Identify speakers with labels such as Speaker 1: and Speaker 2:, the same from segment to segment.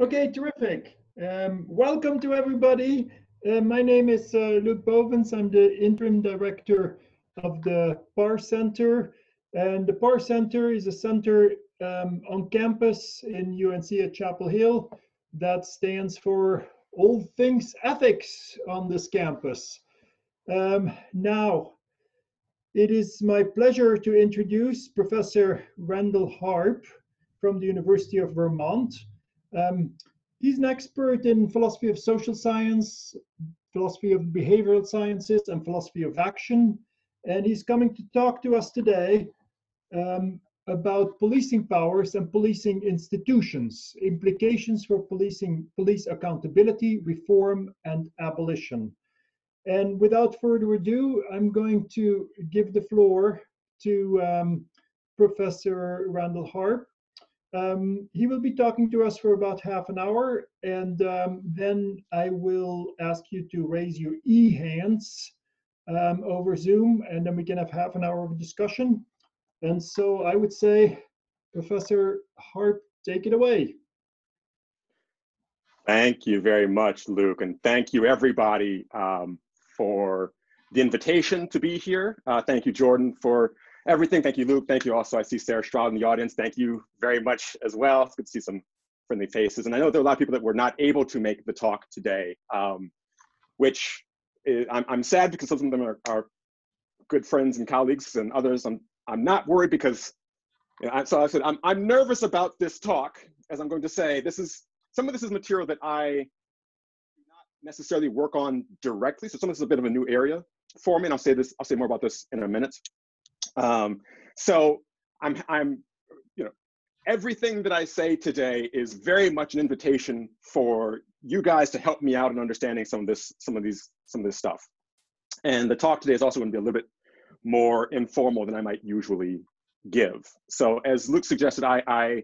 Speaker 1: Okay, terrific. Um, welcome to everybody. Uh, my name is uh, Luc Bovens. I'm the interim director of the Parr Center. And the Parr Center is a center um, on campus in UNC at Chapel Hill that stands for all things ethics on this campus. Um, now, it is my pleasure to introduce Professor Randall Harp from the University of Vermont. Um, he's an expert in philosophy of social science, philosophy of behavioral sciences, and philosophy of action. And he's coming to talk to us today um, about policing powers and policing institutions, implications for policing, police accountability, reform, and abolition. And without further ado, I'm going to give the floor to um, Professor Randall Harp. Um, he will be talking to us for about half an hour, and um, then I will ask you to raise your e-hands um, over Zoom, and then we can have half an hour of discussion. And so I would say, Professor Harp, take it away.
Speaker 2: Thank you very much, Luc, and thank you everybody um, for the invitation to be here. Uh, thank you, Jordan, for everything. Thank you, Luc. Thank you also. I see Sarah Stroud in the audience. Thank you very much as well. It's good to see some friendly faces. And I know there are a lot of people that were not able to make the talk today, um, which is, I'm, I'm sad because some of them are, are good friends and colleagues and others I'm I'm not worried because, you know, so I said, I'm, I'm nervous about this talk, as I'm going to say, this is, some of this is material that I do not necessarily work on directly. So some of this is a bit of a new area for me, and I'll say this, I'll say more about this in a minute. Um, so I'm, I'm, you know, everything that I say today is very much an invitation for you guys to help me out in understanding some of this, some of these, some of this stuff. And the talk today is also going to be a little bit more informal than I might usually give. So as Luc suggested, I, I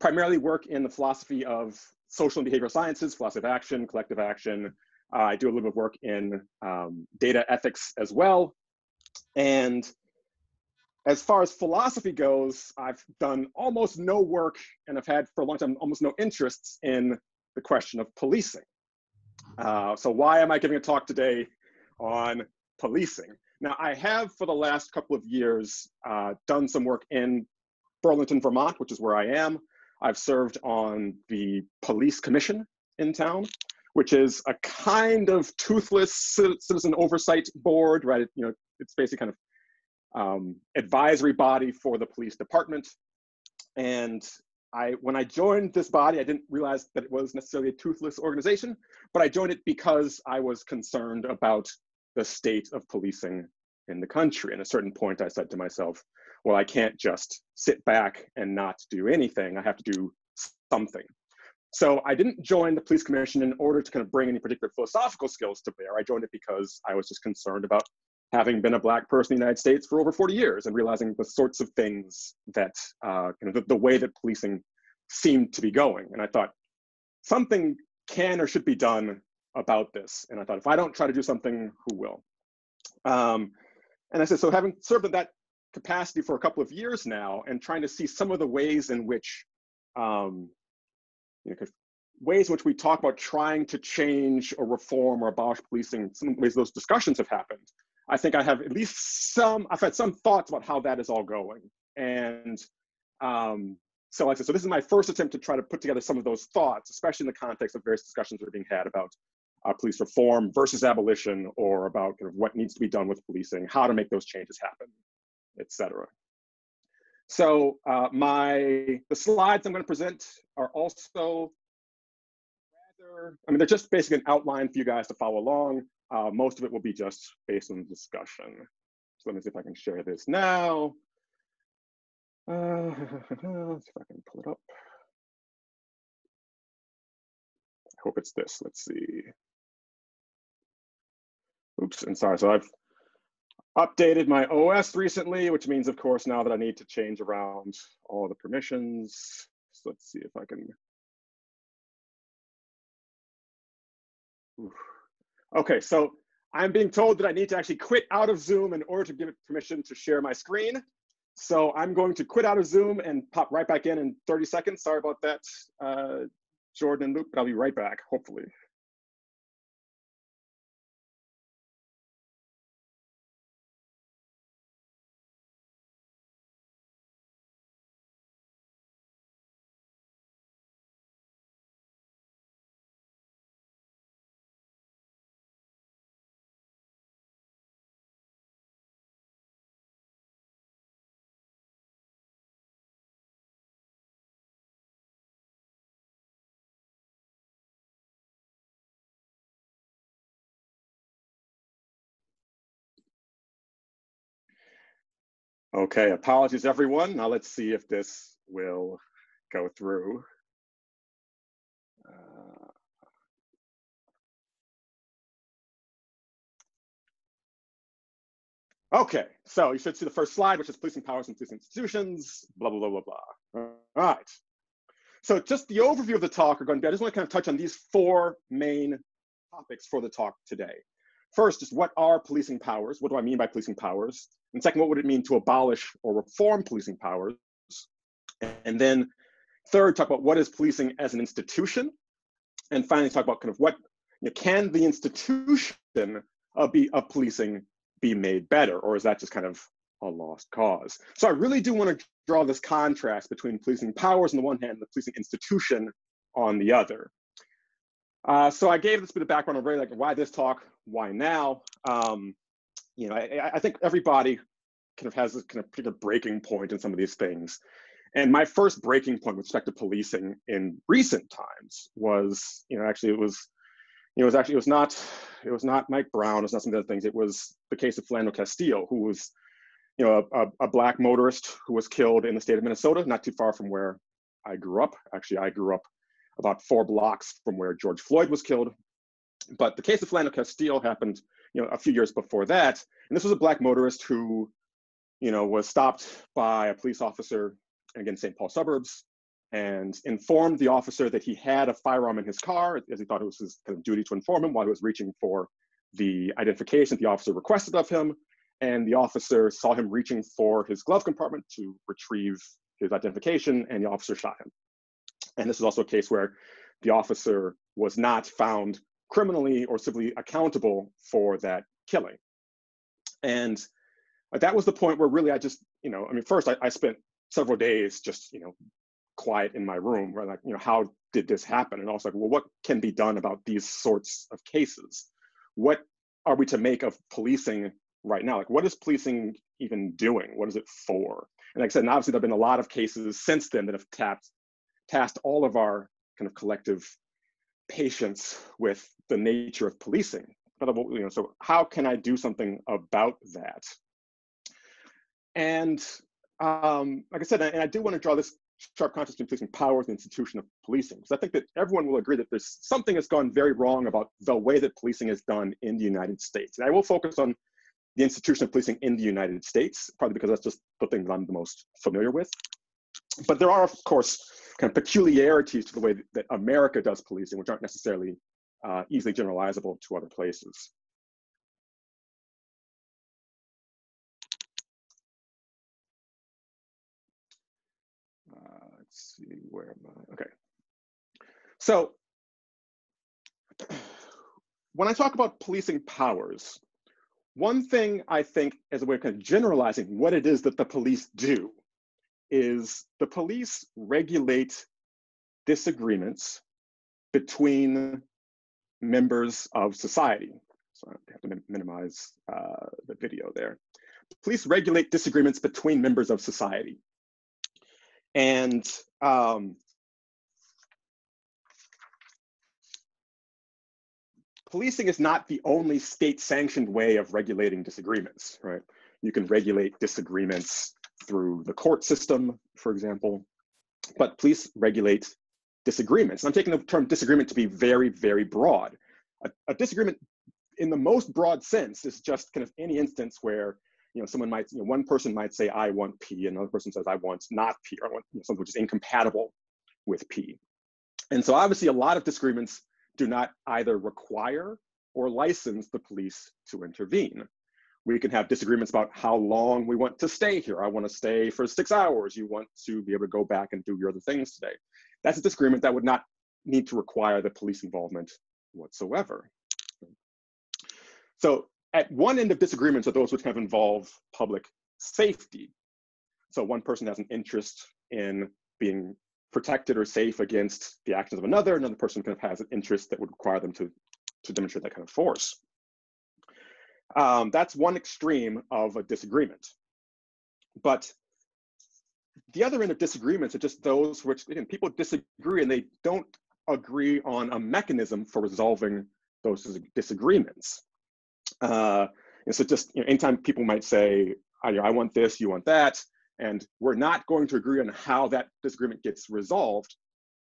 Speaker 2: primarily work in the philosophy of social and behavioral sciences, philosophy of action, collective action. Uh, I do a little bit of work in um, data ethics as well. And as far as philosophy goes, I've done almost no work and I've had for a long time almost no interests in the question of policing. Uh, so why am I giving a talk today on policing? Now, I have for the last couple of years uh, done some work in Burlington, Vermont, which is where I am. I've served on the police commission in town, which is a kind of toothless citizen oversight board, right? You know, it's basically kind of um, advisory body for the police department. And I, when I joined this body, I didn't realize that it was necessarily a toothless organization, but I joined it because I was concerned about the state of policing in the country. And at a certain point, I said to myself, well, I can't just sit back and not do anything. I have to do something. So I didn't join the police commission in order to kind of bring any particular philosophical skills to bear. I joined it because I was just concerned about having been a black person in the United States for over 40 years and realizing the sorts of things that, uh, you know, the, the way that policing seemed to be going. And I thought something can or should be done about this. And I thought, if I don't try to do something, who will? Um, and I said, so having served in that capacity for a couple of years now and trying to see some of the ways in which, um, you know, ways in which we talk about trying to change or reform or abolish policing, some ways those discussions have happened. I think I have at least some, I've had some thoughts about how that is all going. And um, so like I said, so this is my first attempt to try to put together some of those thoughts, especially in the context of various discussions that are being had about uh, police reform versus abolition or about kind of what needs to be done with policing, how to make those changes happen, etc. So uh, my the slides I'm going to present are also I mean, they're just basically an outline for you guys to follow along. Uh, most of it will be just based on discussion. So let me see if I can share this now. Uh, let's see if I can pull it up. I hope it's this. Let's see. Oops, and sorry, so I've updated my OS recently, which means, of course, now that I need to change around all the permissions. So let's see if I can. Oof. Okay, so I'm being told that I need to actually quit out of Zoom in order to give it permission to share my screen. So I'm going to quit out of Zoom and pop right back in in 30 seconds. Sorry about that, uh, Jordan and Luc, but I'll be right back, hopefully. Okay, apologies everyone. Now let's see if this will go through. Uh, okay, so you should see the first slide, which is policing powers and policing institutions, blah, blah, blah, blah, blah. All right. So just the overview of the talk are going to be, I just want to kind of touch on these four main topics for the talk today. First, is what are policing powers? What do I mean by policing powers? And second, what would it mean to abolish or reform policing powers? And then third, talk about what is policing as an institution. And finally, talk about kind of what, you know, can the institution of, be, of policing be made better? Or is that just kind of a lost cause? So I really do want to draw this contrast between policing powers on the one hand and the policing institution on the other. Uh, so I gave this bit of background on really like why this talk, why now. Um, you know, I, I, think everybody kind of has this kind of particular breaking point in some of these things. And my first breaking point with respect to policing in recent times was, you know, actually it was, you know, it was actually, it was not, it was not Mike Brown, it was not some of the other things. It was the case of Philando Castile, who was, you know, a, a black motorist who was killed in the state of Minnesota, not too far from where I grew up. Actually, I grew up about four blocks from where George Floyd was killed. But the case of Philando Castile happened, you know, a few years before that. And this was a black motorist who, you know, was stopped by a police officer, again, St. Paul suburbs, and informed the officer that he had a firearm in his car, as he thought it was his kind of duty to inform him while he was reaching for the identification the officer requested of him. And the officer saw him reaching for his glove compartment to retrieve his identification, and the officer shot him. And this is also a case where the officer was not found criminally or civilly accountable for that killing. And that was the point where really I just, you know, I mean, first I, I spent several days just, you know, quiet in my room, where like, you know, how did this happen? And I was like, well, what can be done about these sorts of cases? What are we to make of policing right now? Like, what is policing even doing? What is it for? And like I said, and obviously there have been a lot of cases since then that have tapped tasked all of our kind of collective patience with the nature of policing. You know, so how can I do something about that? And um, like I said, and I do want to draw this sharp contrast between policing power with the institution of policing, because I think that everyone will agree that there's something that's gone very wrong about the way that policing is done in the United States. And I will focus on the institution of policing in the United States, probably because that's just the thing that I'm the most familiar with. But there are, of course, kind of peculiarities to the way that America does policing, which aren't necessarily uh, easily generalizable to other places. Uh, let's see, where am I? Okay. So when I talk about policing powers, one thing I think as a way of kind of generalizing what it is that the police do is the police regulate disagreements between members of society. So I have to minimize uh, the video there. Police regulate disagreements between members of society. And um, policing is not the only state sanctioned way of regulating disagreements, right? You can regulate disagreements through the court system, for example. But police regulate disagreements. And I'm taking the term disagreement to be very, very broad. A, a, disagreement in the most broad sense is just kind of any instance where you know someone might, you know, one person might say I want P, another person says I want not P, or I want you know, something which is incompatible with P. And so obviously a lot of disagreements do not either require or license the police to intervene we can have disagreements about how long we want to stay here. I want to stay for six hours. You want to be able to go back and do your other things today. That's a disagreement that would not need to require the police involvement whatsoever. So at one end of disagreements are those which kind of involve public safety. So one person has an interest in being protected or safe against the actions of another, another person kind of has an interest that would require them to, to demonstrate that kind of force. Um, that's one extreme of a disagreement. But the other end of disagreements are just those which, again, people disagree and they don't agree on a mechanism for resolving those disagreements. Uh, and so just, you know, anytime people might say, I, I want this, you want that, and we're not going to agree on how that disagreement gets resolved,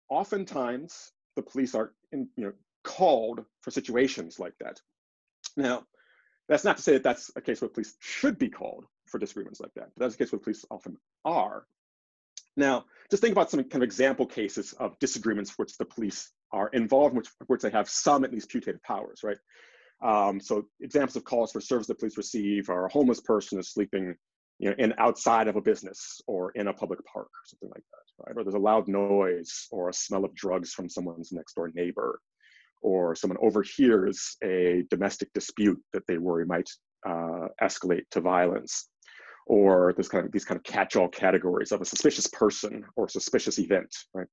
Speaker 2: oftentimes the police are in, you know, called for situations like that. Now, that's not to say that that's a case where police should be called for disagreements like that, but that's a case where police often are. Now, just think about some kind of example cases of disagreements which the police are involved in, which, which they have some at least putative powers, right? Um, so examples of calls for service that police receive are a homeless person is sleeping you know, in outside of a business or in a public park or something like that, right? Or there's a loud noise or a smell of drugs from someone's next door neighbor, or someone overhears a domestic dispute that they worry might uh, escalate to violence, or this kind of these kind of catch-all categories of a suspicious person or suspicious event, right?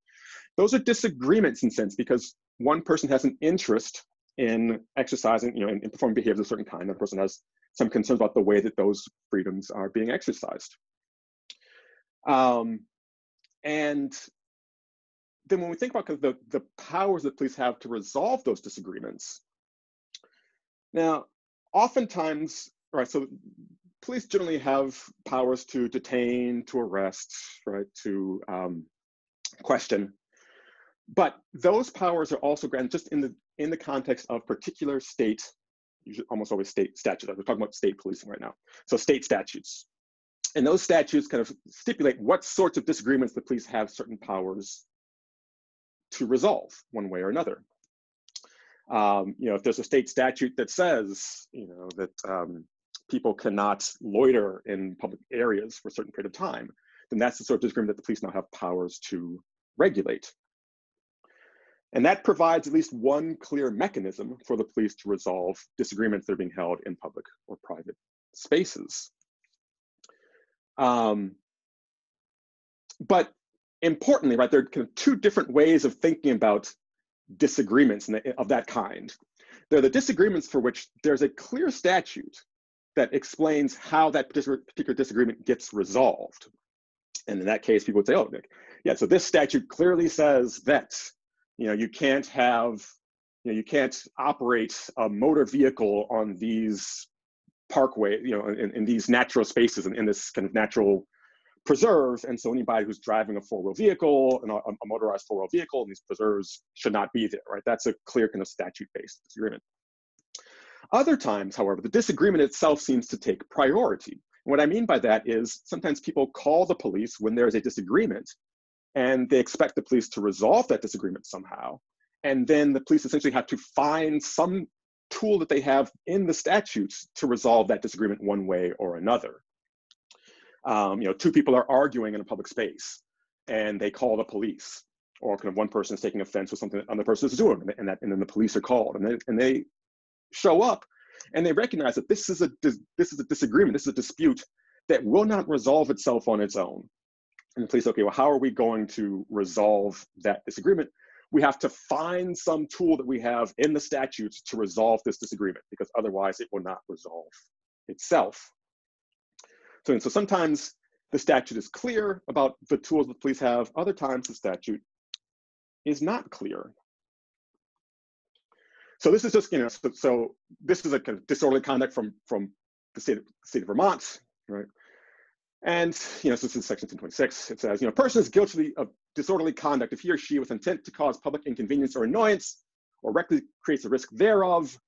Speaker 2: Those are disagreements in sense because one person has an interest in exercising, you know, in, in performing behaviors of a certain kind, another person has some concerns about the way that those freedoms are being exercised. Um, and then when we think about the, the powers that police have to resolve those disagreements, now, oftentimes, right, so police generally have powers to detain, to arrest, right, to um, question. But those powers are also granted just in the in the context of particular state usually almost always state statutes. We're talking about state policing right now. So state statutes. And those statutes kind of stipulate what sorts of disagreements the police have certain powers to resolve one way or another. Um, you know, if there's a state statute that says, you know, that um, people cannot loiter in public areas for a certain period of time, then that's the sort of disagreement that the police now have powers to regulate. And that provides at least one clear mechanism for the police to resolve disagreements that are being held in public or private spaces. Um, but importantly, right, there are kind of two different ways of thinking about disagreements of that kind. There are the disagreements for which there's a clear statute that explains how that particular disagreement gets resolved. And in that case, people would say, oh, Nick, yeah, so this statute clearly says that you know, you can't have, you know, you can't operate a motor vehicle on these parkway, you know, in, in these natural spaces and in, in this kind of natural preserves. And so anybody who's driving a four-wheel vehicle and a, a motorized four-wheel vehicle in these preserves should not be there, right? That's a clear kind of statute-based disagreement. Other times, however, the disagreement itself seems to take priority. And what I mean by that is sometimes people call the police when there is a disagreement and they expect the police to resolve that disagreement somehow. And then the police essentially have to find some tool that they have in the statutes to resolve that disagreement one way or another. Um, you know, two people are arguing in a public space and they call the police or kind of one person is taking offense with something another person is doing and, that, and then the police are called and they, and they show up and they recognize that this is a this is a disagreement this is a dispute that will not resolve itself on its own and the police, okay, well, how are we going to resolve that disagreement? We have to find some tool that we have in the statutes to resolve this disagreement because otherwise it will not resolve itself. So, and so sometimes the statute is clear about the tools the police have, other times the statute is not clear. So this is just, you know, so, so this is a kind of disorderly conduct from, from the state of, state of Vermont, right? And, you know, so this is section 1026. It says, you know, a person is guilty of disorderly conduct if he or she with intent to cause public inconvenience or annoyance or recklessly creates a risk thereof,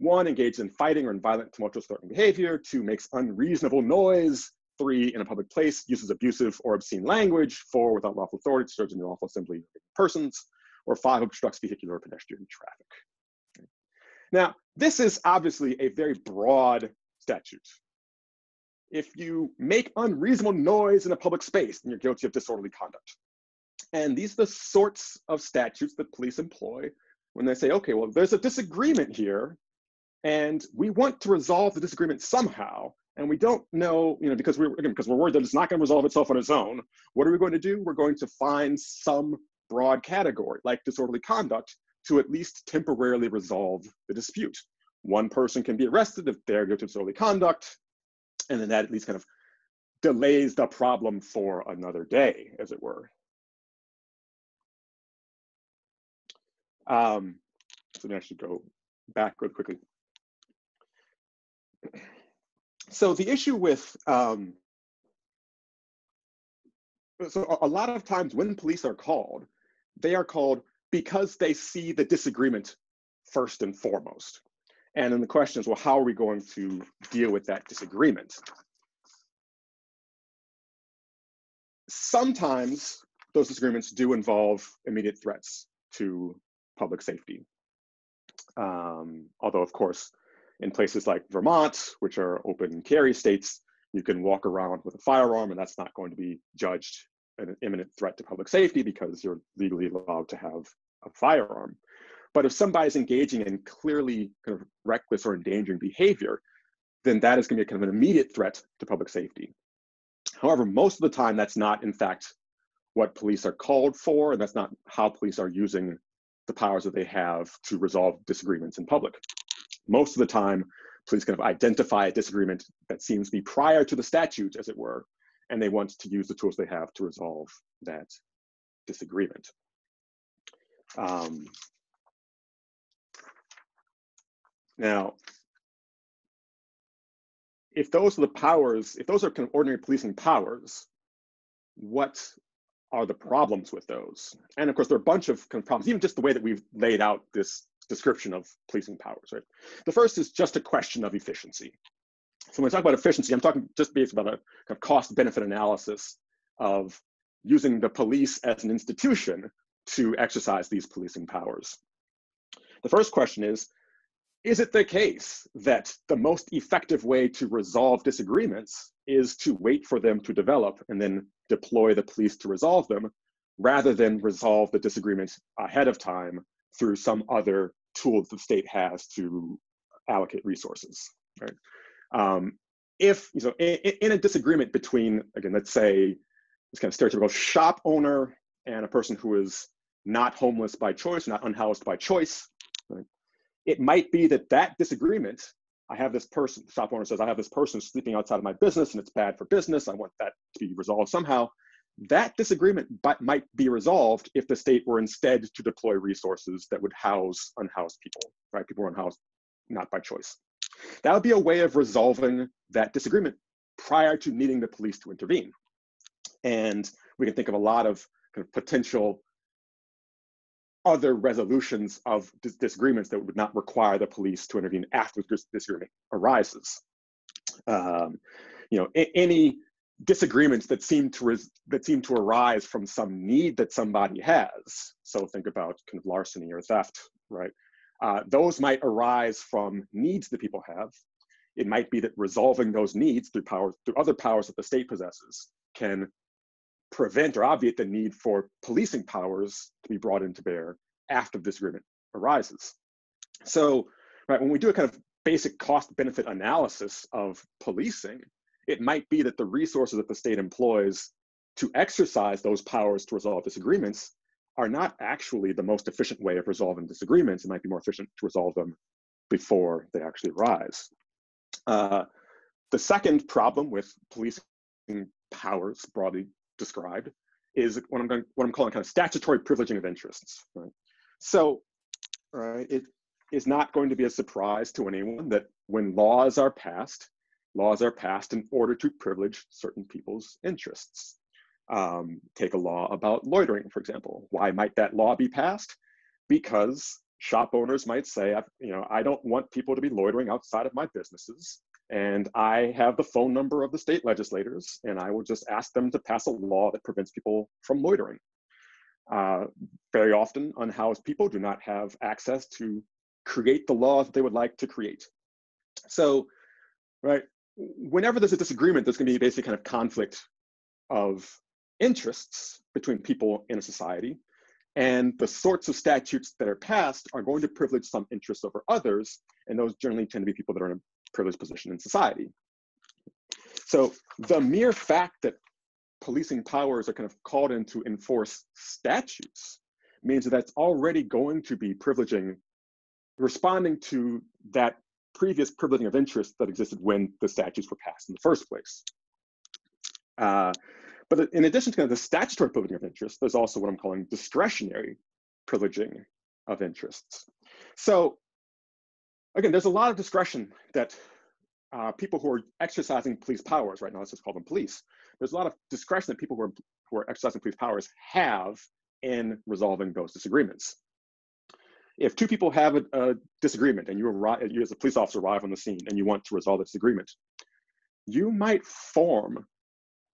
Speaker 2: one, engages in fighting or in violent tumultuous threatening behavior, two, makes unreasonable noise, three, in a public place, uses abusive or obscene language, four, without lawful authority, disturbs in the lawful assembly of persons, or five, obstructs vehicular or pedestrian traffic. Now, this is obviously a very broad statute. If you make unreasonable noise in a public space, then you're guilty of disorderly conduct. And these are the sorts of statutes that police employ when they say, okay, well, there's a disagreement here, and we want to resolve the disagreement somehow, and we don't know, you know, because we're again, because we're worried that it's not going to resolve itself on its own. What are we going to do? We're going to find some broad category, like disorderly conduct, to at least temporarily resolve the dispute. One person can be arrested if they're guilty of disorderly conduct, and then that at least kind of delays the problem for another day, as it were. Um, so now I should go back real quickly. So the issue with, um, so a lot of times when police are called, they are called because they see the disagreement first and foremost. And then the question is, well, how are we going to deal with that disagreement? Sometimes those disagreements do involve immediate threats to public safety. Um, although, of course, in places like Vermont, which are open carry states, you can walk around with a firearm and that's not going to be judged an imminent threat to public safety because you're legally allowed to have a firearm. But if somebody's engaging in clearly kind of reckless or endangering behavior, then that is going to be kind of an immediate threat to public safety. However, most of the time, that's not, in fact, what police are called for, and that's not how police are using the powers that they have to resolve disagreements in public. Most of the time, police kind of identify a disagreement that seems to be prior to the statute, as it were, and they want to use the tools they have to resolve that disagreement. Um, now, if those are the powers, if those are kind of ordinary policing powers, what are the problems with those? And of course, there are a bunch of kind of problems, even just the way that we've laid out this description of policing powers, right? The first is just a question of efficiency. So when I talk about efficiency, I'm talking just basically about a kind of cost benefit analysis of using the police as an institution to exercise these policing powers. The first question is, is it the case that the most effective way to resolve disagreements is to wait for them to develop and then deploy the police to resolve them rather than resolve the disagreements ahead of time through some other tool that the state has to allocate resources, right? Um, if, you know, in, in, a disagreement between, again, let's say this kind of stereotypical shop owner and a person who is not homeless by choice, not unhoused by choice, right? it might be that that disagreement, I have this person, the shop owner says, I have this person sleeping outside of my business and it's bad for business. I want that to be resolved somehow. That disagreement might be resolved if the state were instead to deploy resources that would house unhoused people, right? People unhoused not by choice. That would be a way of resolving that disagreement prior to needing the police to intervene. And we can think of a lot of kind of potential other resolutions of dis disagreements that would not require the police to intervene after this disagreement arises. Um, you know, any disagreements that seem to that seem to arise from some need that somebody has. So think about kind of larceny or theft, right? Uh, those might arise from needs that people have. It might be that resolving those needs through power through other powers that the state possesses can prevent or obviate the need for policing powers to be brought into bear after the disagreement arises. So, right, when we do a kind of basic cost benefit analysis of policing, it might be that the resources that the state employs to exercise those powers to resolve disagreements are not actually the most efficient way of resolving disagreements. It might be more efficient to resolve them before they actually arise. Uh, the second problem with policing powers, broadly described, is what I'm going, what I'm calling kind of statutory privileging of interests. Right? So, right, it is not going to be a surprise to anyone that when laws are passed, laws are passed in order to privilege certain people's interests. Um, take a law about loitering, for example. Why might that law be passed? Because shop owners might say, you know, I don't want people to be loitering outside of my businesses. And I have the phone number of the state legislators, and I will just ask them to pass a law that prevents people from loitering. Uh, very often, unhoused people do not have access to create the laws that they would like to create. So, right, whenever there's a disagreement, there's going to be basically kind of conflict of interests between people in a society, and the sorts of statutes that are passed are going to privilege some interests over others, and those generally tend to be people that are in a privileged position in society. So the mere fact that policing powers are kind of called in to enforce statutes means that that's already going to be privileging, responding to that previous privileging of interest that existed when the statutes were passed in the first place. Uh, but in addition to kind of the statutory privileging of interest, there's also what I'm calling discretionary privileging of interests. So again, there's a lot of discretion that uh, people who are exercising police powers, right now let's just call them police, there's a lot of discretion that people who are, who are exercising police powers have in resolving those disagreements. If two people have a, a disagreement and you, arrive, you as a police officer arrive on the scene and you want to resolve the disagreement, you might form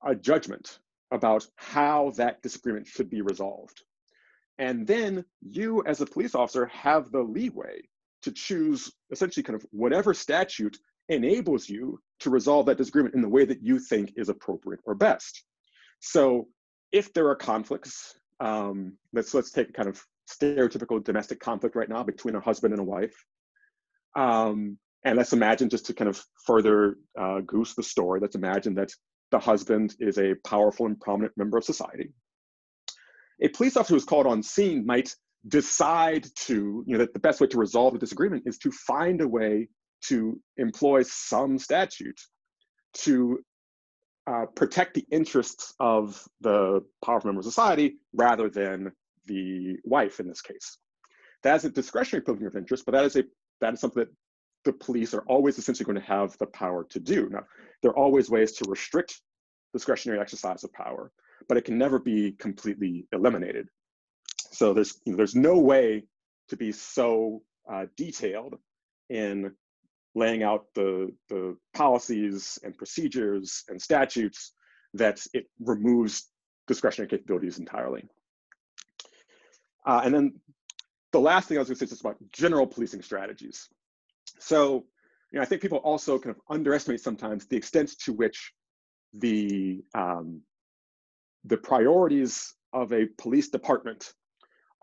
Speaker 2: a judgment about how that disagreement should be resolved. And then you as a police officer have the leeway to choose essentially kind of whatever statute enables you to resolve that disagreement in the way that you think is appropriate or best. So if there are conflicts, um, let's let's take a kind of stereotypical domestic conflict right now between a husband and a wife. Um, and let's imagine just to kind of further uh, goose the story, let's imagine that the husband is a powerful and prominent member of society. A police officer who's called on scene might decide to, you know, that the best way to resolve the disagreement is to find a way to employ some statute to uh, protect the interests of the powerful member of society rather than the wife in this case. That is a discretionary privilege of interest, but that is a that is something that the police are always essentially going to have the power to do. Now, there are always ways to restrict discretionary exercise of power, but it can never be completely eliminated. So there's you know, there's no way to be so uh, detailed in laying out the, the policies and procedures and statutes that it removes discretionary capabilities entirely. Uh, and then the last thing I was going to say is just about general policing strategies. So, you know, I think people also kind of underestimate sometimes the extent to which the um, the priorities of a police department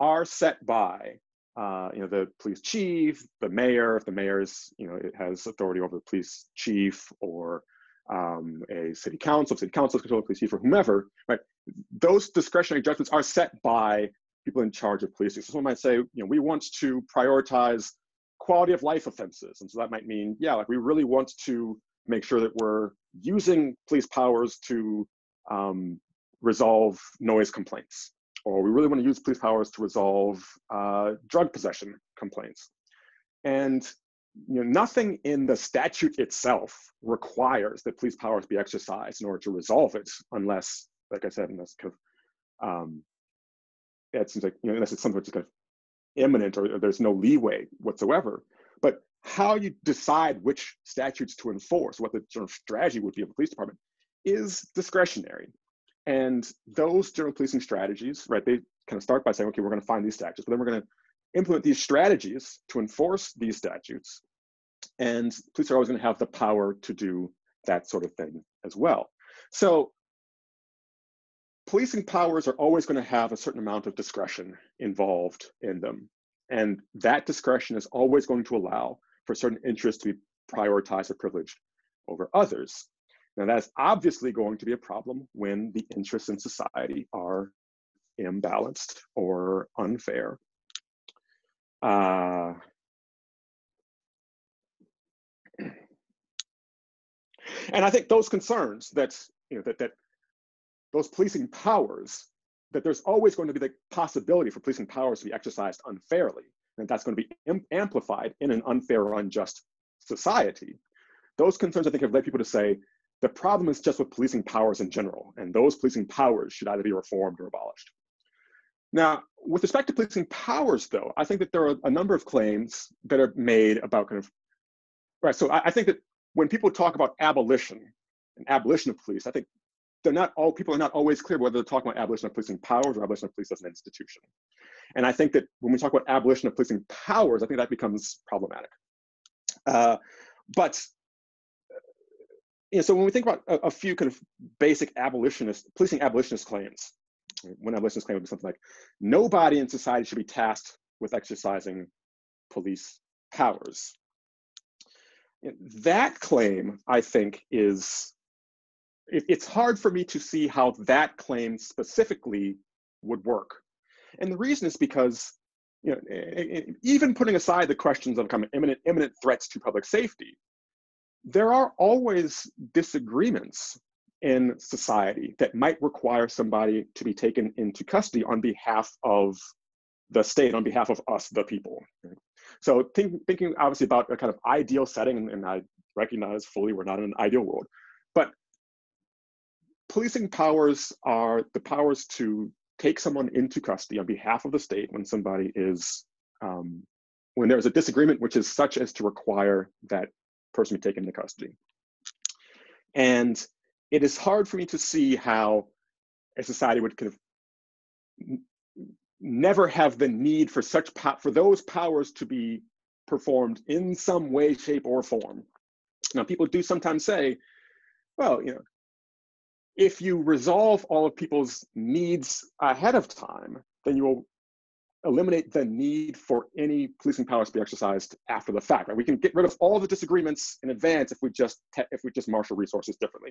Speaker 2: are set by uh, you know, the police chief, the mayor, if the mayor's, you know, it has authority over the police chief or um, a city council, city council control police chief or whomever, right? Those discretionary judgments are set by people in charge of policing. So someone might say, you know, we want to prioritize quality of life offenses. And so that might mean, yeah, like we really want to make sure that we're using police powers to um, resolve noise complaints or we really want to use police powers to resolve uh, drug possession complaints. And you know, nothing in the statute itself requires that police powers be exercised in order to resolve it, unless, like I said, unless kind of, um, it seems like, you know, unless it's something is kind of imminent or, or there's no leeway whatsoever. But how you decide which statutes to enforce, what the sort of strategy would be of a police department, is discretionary. And those general policing strategies, right, they kind of start by saying, okay, we're going to find these statutes, but then we're going to implement these strategies to enforce these statutes. And police are always going to have the power to do that sort of thing as well. So policing powers are always going to have a certain amount of discretion involved in them. And that discretion is always going to allow for certain interests to be prioritized or privileged over others. Now, that's obviously going to be a problem when the interests in society are imbalanced or unfair. Uh, and I think those concerns that, you know, that, that those policing powers, that there's always going to be the possibility for policing powers to be exercised unfairly, and that's going to be amplified in an unfair or unjust society. Those concerns, I think, have led people to say, the problem is just with policing powers in general, and those policing powers should either be reformed or abolished. Now, with respect to policing powers, though, I think that there are a number of claims that are made about kind of, right, so I, I think that when people talk about abolition and abolition of police, I think they're not all, people are not always clear whether they're talking about abolition of policing powers or abolition of police as an institution. And I think that when we talk about abolition of policing powers, I think that becomes problematic. Uh, but you know, so when we think about a, a, few kind of basic abolitionist, policing abolitionist claims, one abolitionist claim would be something like, nobody in society should be tasked with exercising police powers. That claim, I think, is, it, it's hard for me to see how that claim specifically would work. And the reason is because, you know, even putting aside the questions of kind of imminent, imminent threats to public safety, there are always disagreements in society that might require somebody to be taken into custody on behalf of the state, on behalf of us, the people. So think, thinking obviously about a kind of ideal setting, and I recognize fully we're not in an ideal world, but policing powers are the powers to take someone into custody on behalf of the state when somebody is, um, when there's a disagreement which is such as to require that person be taken into custody. And it is hard for me to see how a society would kind of never have the need for such for those powers to be performed in some way, shape, or form. Now, people do sometimes say, well, you know, if you resolve all of people's needs ahead of time, then you will eliminate the need for any policing powers to be exercised after the fact. Right? We can get rid of all the disagreements in advance if we just if we just marshal resources differently.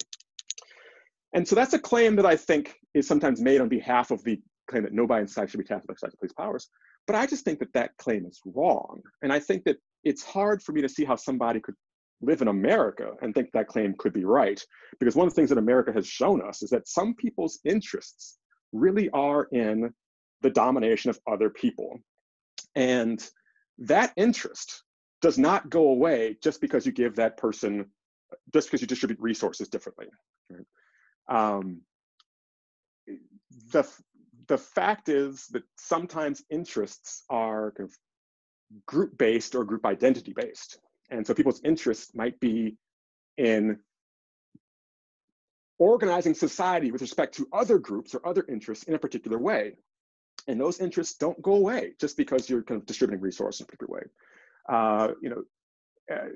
Speaker 2: And so that's a claim that I think is sometimes made on behalf of the claim that nobody in society should be tasked with exercising police powers. But I just think that that claim is wrong. And I think that it's hard for me to see how somebody could live in America and think that claim could be right. Because one of the things that America has shown us is that some people's interests really are in the domination of other people. And that interest does not go away just because you give that person, just because you distribute resources differently. Um, the, the fact is that sometimes interests are kind of group based or group identity based. And so people's interests might be in organizing society with respect to other groups or other interests in a particular way. And those interests don't go away just because you're kind of distributing resources in a particular way. Uh, you know, uh,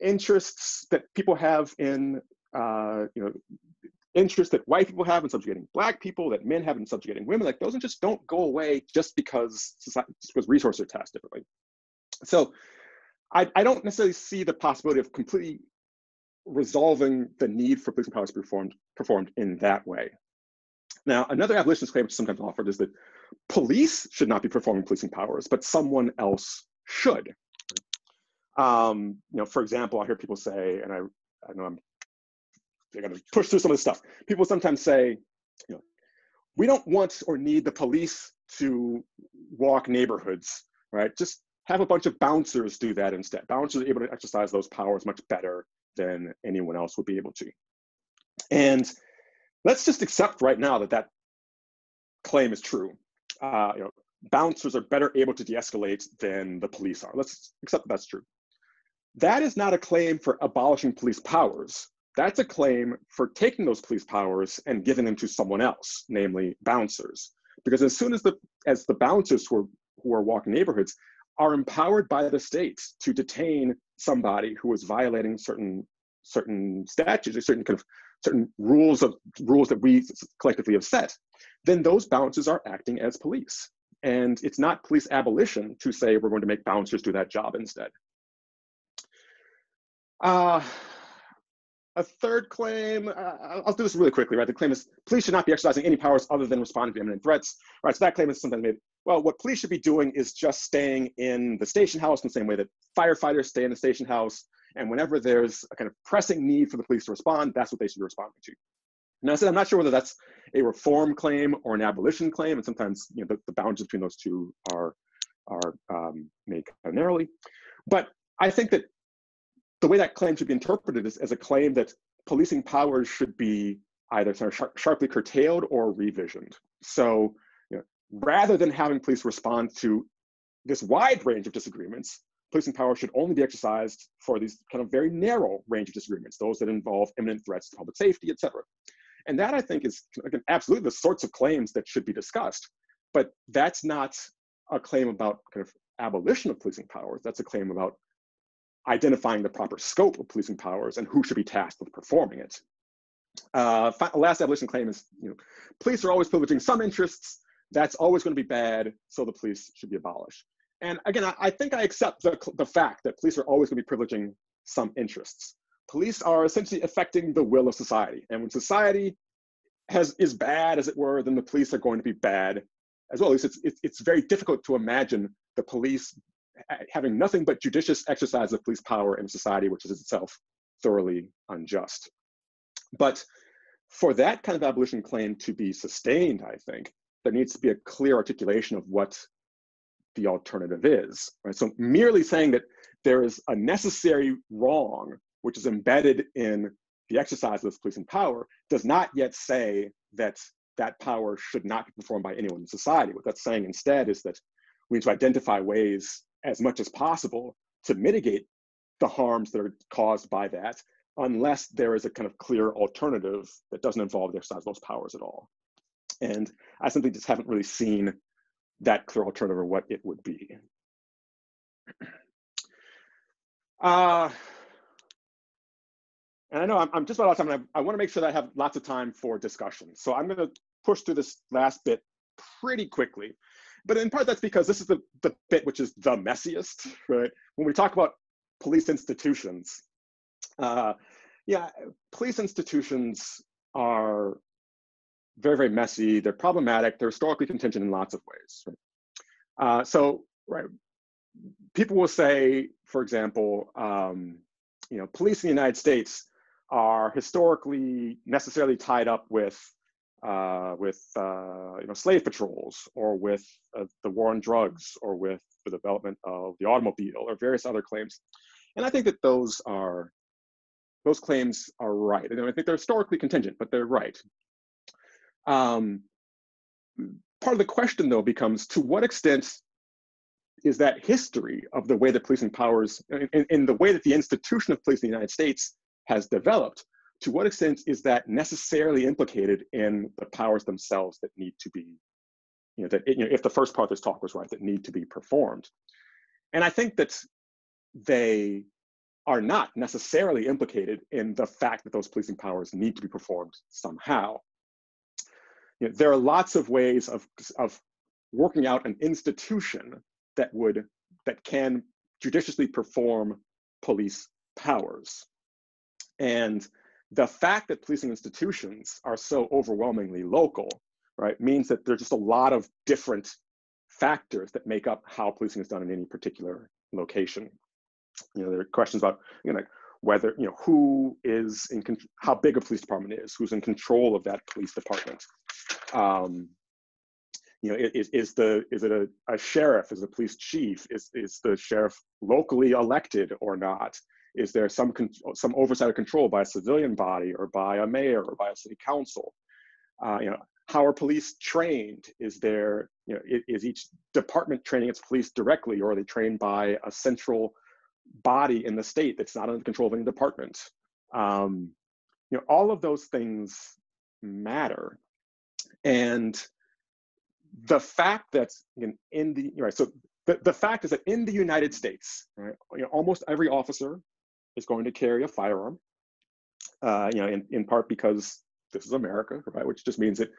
Speaker 2: interests that people have in, uh, you know, interests that white people have in subjugating black people, that men have in subjugating women, like those interests don't go away just because society, just because resources are tasked differently. So I, I don't necessarily see the possibility of completely resolving the need for policing powers performed, performed in that way. Now, another abolitionist claim which is sometimes offered is that police should not be performing policing powers, but someone else should. Um, you know, for example, I hear people say, and I, I know I'm going to push through some of this stuff. People sometimes say, you know, we don't want or need the police to walk neighborhoods, right? Just have a bunch of bouncers do that instead. Bouncers are able to exercise those powers much better than anyone else would be able to. And let's just accept right now that that claim is true. Uh, you know, bouncers are better able to de-escalate than the police are. Let's accept that that's true. That is not a claim for abolishing police powers. That's a claim for taking those police powers and giving them to someone else, namely bouncers. Because as soon as the as the bouncers who are who are walking neighborhoods are empowered by the states to detain somebody who is violating certain certain statutes or certain kind of certain rules of rules that we collectively have set, then those bouncers are acting as police. And it's not police abolition to say we're going to make bouncers do that job instead. Uh, a third claim, uh, I'll do this really quickly, right? The claim is police should not be exercising any powers other than responding to imminent threats, right? So that claim is sometimes made, well, what police should be doing is just staying in the station house in the same way that firefighters stay in the station house. And whenever there's a kind of pressing need for the police to respond, that's what they should be responding to. Now, I said I'm not sure whether that's a reform claim or an abolition claim, and sometimes you know the, the boundaries between those two are are um, made kind of narrowly. But I think that the way that claim should be interpreted is as a claim that policing powers should be either sort of sharp, sharply curtailed or revisioned. So rather than having police respond to this wide range of disagreements, policing power should only be exercised for these kind of very narrow range of disagreements, those that involve imminent threats to public safety, et cetera. And that I think is again, absolutely the sorts of claims that should be discussed. But that's not a claim about kind of abolition of policing powers. That's a claim about identifying the proper scope of policing powers and who should be tasked with performing it. Uh, last abolition claim is, you know, police are always privileging some interests. That's always going to be bad, so the police should be abolished. And again, I, I think I accept the, the fact that police are always going to be privileging some interests. Police are essentially affecting the will of society. And when society has is bad, as it were, then the police are going to be bad as well. At least it's, it's, it's very difficult to imagine the police having nothing but judicious exercise of police power in society, which is itself thoroughly unjust. But for that kind of abolition claim to be sustained, I think, there needs to be a clear articulation of what the alternative is. Right? So merely saying that there is a necessary wrong which is embedded in the exercise of this policing power does not yet say that that power should not be performed by anyone in society. What that's saying instead is that we need to identify ways as much as possible to mitigate the harms that are caused by that, unless there is a kind of clear alternative that doesn't involve the exercise of those powers at all. And I simply just haven't really seen that clear alternative or what it would be. Uh, and I know I'm, I'm just about out of time. I, I want to make sure that I have lots of time for discussion. So I'm going to push through this last bit pretty quickly. But in part, that's because this is the, the bit which is the messiest, right? When we talk about police institutions, uh, yeah, police institutions are very, very messy. They're problematic. They're historically contingent in lots of ways. Right? Uh, so, right, people will say, for example, um, you know, police in the United States are historically necessarily tied up with uh, with uh, you know slave patrols or with uh, the war on drugs or with the development of the automobile or various other claims. And I think that those are those claims are right. And I think they're historically contingent, but they're right. Um, part of the question though becomes to what extent is that history of the way that policing powers in, in the way that the institution of police in the United States has developed to what extent is that necessarily implicated in the powers themselves that need to be, you know, that you know, if the first part of this talk was right, that need to be performed? And I think that they are not necessarily implicated in the fact that those policing powers need to be performed somehow. You know, there are lots of ways of, of working out an institution that would that can judiciously perform police powers. And the fact that policing institutions are so overwhelmingly local, right, means that there's just a lot of different factors that make up how policing is done in any particular location. You know, there are questions about, you know, whether, you know, who is in, how big a police department is, who's in control of that police department. Um, you know, is, is the is it a, a sheriff, is a police chief, is is the sheriff locally elected or not? Is there some con- some oversight or control by a civilian body or by a mayor or by a city council? Uh, you know, how are police trained? Is there, you know, is each department training its police directly, or are they trained by a central body in the state that's not under control of any department? Um, you know, all of those things matter, and the fact that in, in the right, so the, the fact is that in the United States, right, you know, almost every officer is going to carry a firearm. Uh, you know, in, in part because this is America, right? Which just means that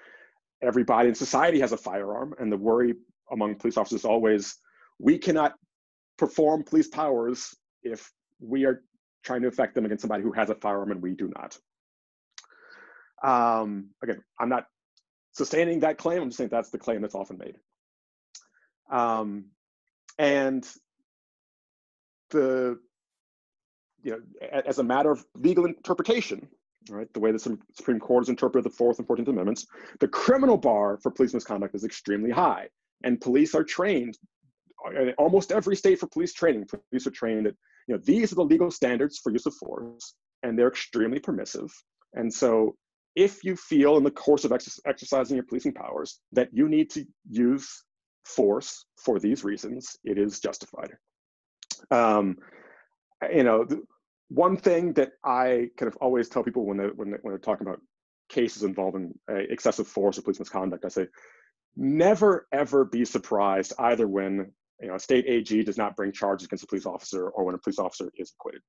Speaker 2: everybody in society has a firearm, and the worry among police officers is always we cannot perform police powers if we are trying to affect them against somebody who has a firearm and we do not. Um, again, I'm not sustaining that claim. I'm just saying that's the claim that's often made. Um, and the you know, as a matter of legal interpretation, right, the way the Supreme Court has interpreted the Fourth and Fourteenth Amendments, the criminal bar for police misconduct is extremely high, and police are trained. In almost every state for police training, police are trained that you know these are the legal standards for use of force, and they're extremely permissive. And so, if you feel in the course of ex exercising your policing powers that you need to use force for these reasons, it is justified. Um, you know, one thing that I kind of always tell people when they when they, when they're talking about cases involving uh, excessive force or police misconduct, I say, never ever be surprised either when you know, a state AG does not bring charges against a police officer or when a police officer is acquitted,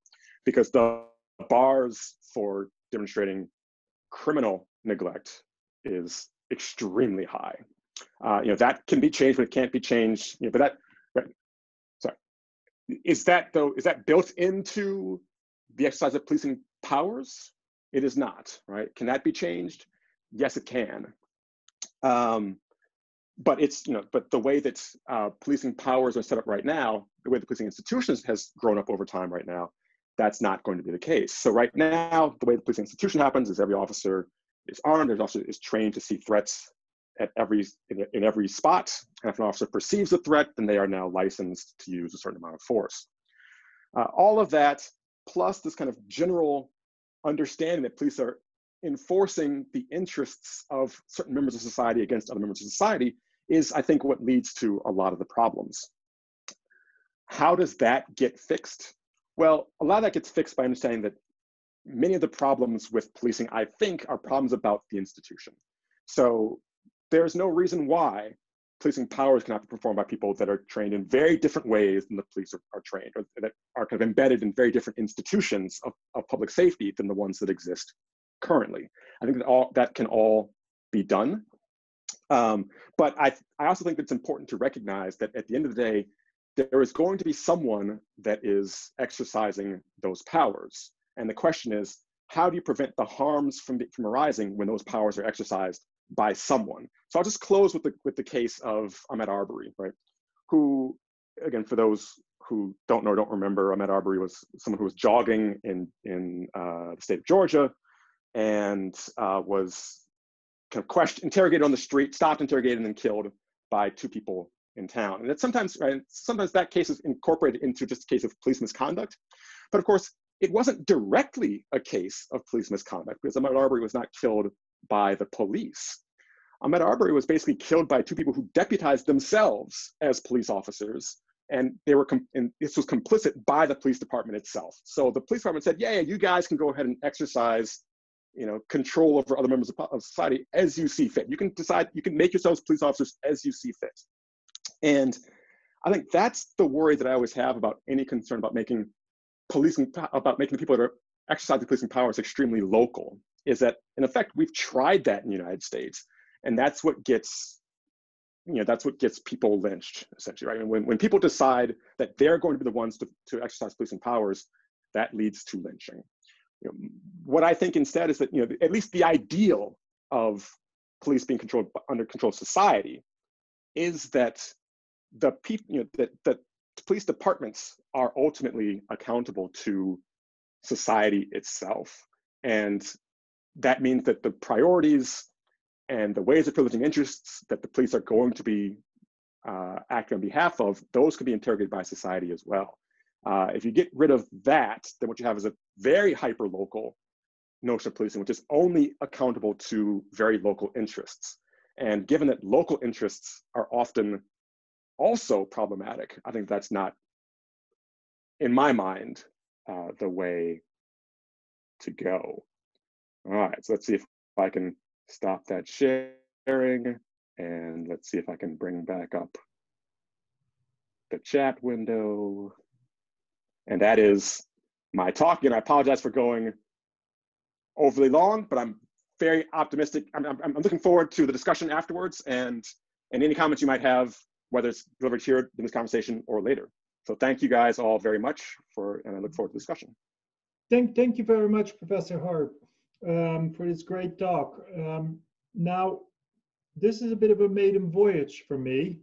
Speaker 2: because the bars for demonstrating criminal neglect is extremely high. Uh, you know that can be changed, but it can't be changed. You know, but that, right, sorry, is that though? Is that built into the exercise of policing powers? It is not, right? Can that be changed? Yes, it can. Um, but it's you know, but the way that uh, policing powers are set up right now, the way the policing institutions has grown up over time right now, that's not going to be the case. So right now, the way the policing institution happens is every officer is armed, every also is trained to see threats at every in, in every spot. And if an officer perceives a threat, then they are now licensed to use a certain amount of force. Uh, all of that, plus this kind of general understanding that police are enforcing the interests of certain members of society against other members of society, is I think what leads to a lot of the problems. How does that get fixed? Well, a lot of that gets fixed by understanding that many of the problems with policing, I think, are problems about the institution. So there's no reason why policing powers cannot be performed by people that are trained in very different ways than the police are, are trained, or that are kind of embedded in very different institutions of, of public safety than the ones that exist currently. I think that all that can all be done. Um, but I, I also think it's important to recognize that at the end of the day, there is going to be someone that is exercising those powers. And the question is, how do you prevent the harms from, from arising when those powers are exercised by someone? So I'll just close with the, with the case of Ahmaud Arbery, right? Who, again, for those who don't know or don't remember, Ahmaud Arbery was someone who was jogging in, in uh, the state of Georgia and uh, was kind of questioned, interrogated on the street, stopped, interrogated, and then killed by two people in town. And it's sometimes, right, sometimes that case is incorporated into just a case of police misconduct. But of course, it wasn't directly a case of police misconduct because Ahmaud Arbery was not killed by the police. Ahmaud Arbery was basically killed by two people who deputized themselves as police officers, and they were and this was complicit by the police department itself. So the police department said, "Yeah, yeah, you guys can go ahead and exercise, you know, control over other members of, society as you see fit. You can decide, you can make yourselves police officers as you see fit." And I think that's the worry that I always have about any concern about making policing about making the people that are exercising policing powers extremely local is that in effect we've tried that in the United States, and that's what gets you know that's what gets people lynched essentially right and when, when people decide that they're going to be the ones to, to exercise policing powers that leads to lynching you know, what i think instead is that you know at least the ideal of police being controlled under control of society is that the people you know that, that police departments are ultimately accountable to society itself. And that means that the priorities and the ways of privileging interests that the police are going to be uh, acting on behalf of, those could be interrogated by society as well. Uh, if you get rid of that, then what you have is a very hyper local notion of policing, which is only accountable to very local interests. And given that local interests are often also problematic. I think that's not, in my mind, uh, the way to go. All right, so let's see if I can stop that sharing and let's see if I can bring back up the chat window. And that is my talk. And I apologize for going overly long, but I'm very optimistic. I'm, I'm, I'm looking forward to the discussion afterwards and, and any comments you might have whether it's delivered here in this conversation or later. So thank you guys all very much for, and I look forward to the discussion.
Speaker 1: Thank, thank you very much, Professor Harp, um, for this great talk. Um, now, this is a bit of a maiden voyage for me,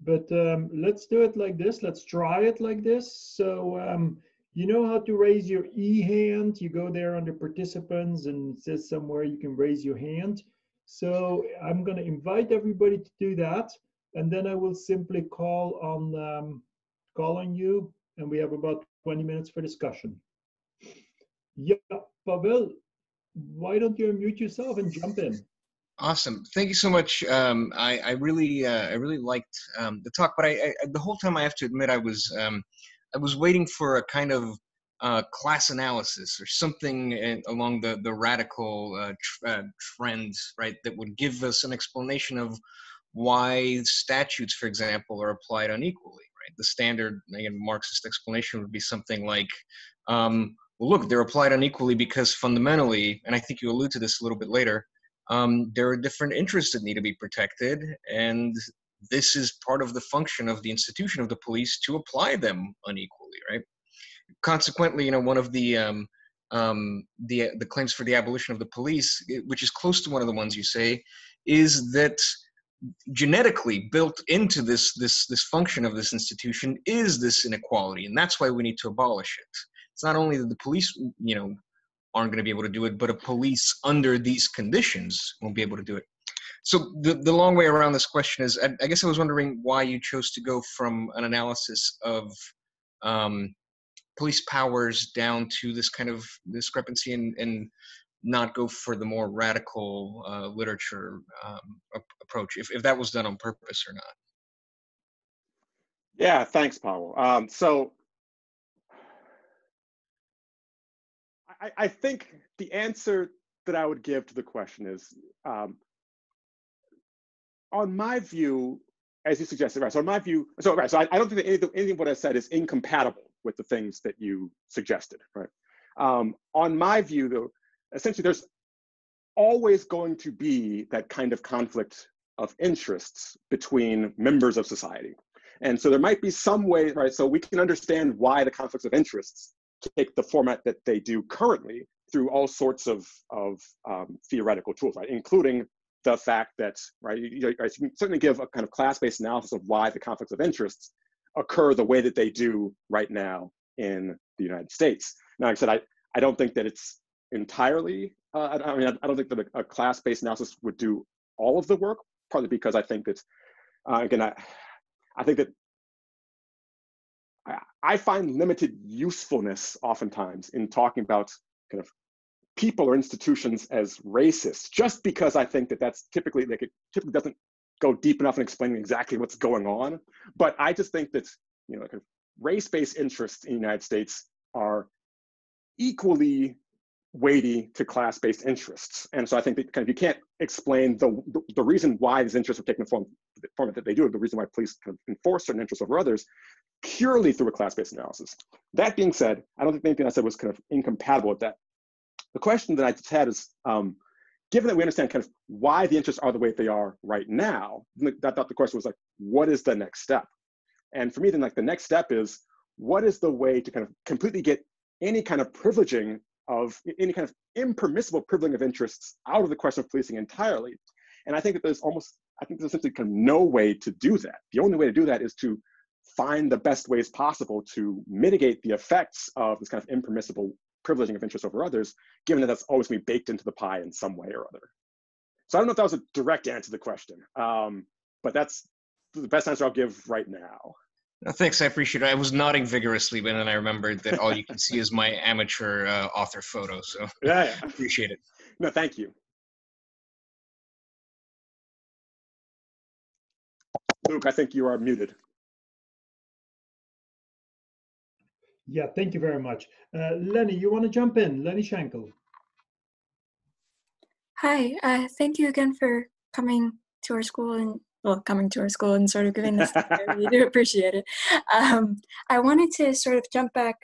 Speaker 1: but um, let's do it like this. Let's try it like this. So um, you know how to raise your e-hand. You go there under participants and it says somewhere you can raise your hand. So I'm going to invite everybody to do that and then I will simply call on um, call on you, and we have about 20 minutes for discussion. Yeah, Pavel, why don't you unmute yourself and jump in?
Speaker 3: Awesome. Thank you so much. Um, I, I, really, uh, I really liked um, the talk, but I, I, the whole time I have to admit, I was, um, I was waiting for a kind of uh, class analysis or something in, along the the radical uh, tr uh, trends, right? That would give us an explanation of why statutes, for example, are applied unequally, Right? The standard, again, Marxist explanation would be something like, um, well, look, they're applied unequally because fundamentally, and I think you allude to this a little bit later, um, there are different interests that need to be protected, and this is part of the function of the institution of the police to apply them unequally, right? Consequently, you know, one of the um, um, the the claims for the abolition of the police, which is close to one of the ones you say, is that genetically built into this this this function of this institution is this inequality, and that's why we need to abolish it. It's not only that the police, you know, aren't going to be able to do it, but a police under these conditions won't be able to do it. So the, the long way around this question is, I, I guess I was wondering why you chose to go from an analysis of um, police powers down to this kind of discrepancy and, and not go for the more radical uh, literature um, approach, if, if that was done on purpose or not.
Speaker 2: Yeah, thanks, Pavel. Um, so I, I, think the answer that I would give to the question is, um, on my view, as you suggested, right? So, on my view, so right, so I, I don't think that anything, anything what I said is incompatible with the things that you suggested, right? Um, on my view, though, essentially there's always going to be that kind of conflict of interests between members of society. And so there might be some way, right? So we can understand why the conflicts of interests take the format that they do currently through all sorts of, of um, theoretical tools, right? Including the fact that, right, you, you, can certainly give a kind of class-based analysis of why the conflicts of interests occur the way that they do right now in the United States. Now, like I said, I, I don't think that it's entirely, uh, I, I, mean, I, I, don't think that a, a class-based analysis would do all of the work, partly because I think that, uh, again, I, I think that I, find limited usefulness oftentimes in talking about kind of people or institutions as racist, just because I think that that's typically, like it typically doesn't go deep enough in explaining exactly what's going on. But I just think that, you know, race-based interests in the United States are equally weighty to class-based interests. And so I think that kind of you can't explain the, the, the reason why these interests are taking the form, the form that they do, the reason why police enforce certain interests over others, purely through a class-based analysis. That being said, I don't think anything I said was kind of incompatible with that. The question that I just had is, um, given that we understand kind of why the interests are the way they are right now, that thought the question was like, what is the next step? And for me, then like the next step is, what is the way to kind of completely get any kind of privileging of any kind of impermissible privileging of interests out of the question of policing entirely. And I think that there's almost, I think there's simply kind of no way to do that. The only way to do that is to find the best ways possible to mitigate the effects of this kind of impermissible privileging of interests over others, given that that's always going to be baked into the pie in some way or other. So I don't know if that was a direct answer to the question, um, but that's the best answer I'll give right now.
Speaker 3: No, thanks, I appreciate it. I was nodding vigorously, but then I remembered that all you can see is my amateur uh, author photo. So
Speaker 2: yeah, yeah.
Speaker 3: appreciate it.
Speaker 2: No, thank you. Luc, I think you are muted.
Speaker 1: Yeah, thank you very much. Uh, Lenny, you want to jump in? Lenny Schenkel.
Speaker 4: Hi, uh, thank you again for coming to our school and well, coming to our school and sort of giving this. I really do appreciate it. Um, I wanted to sort of jump back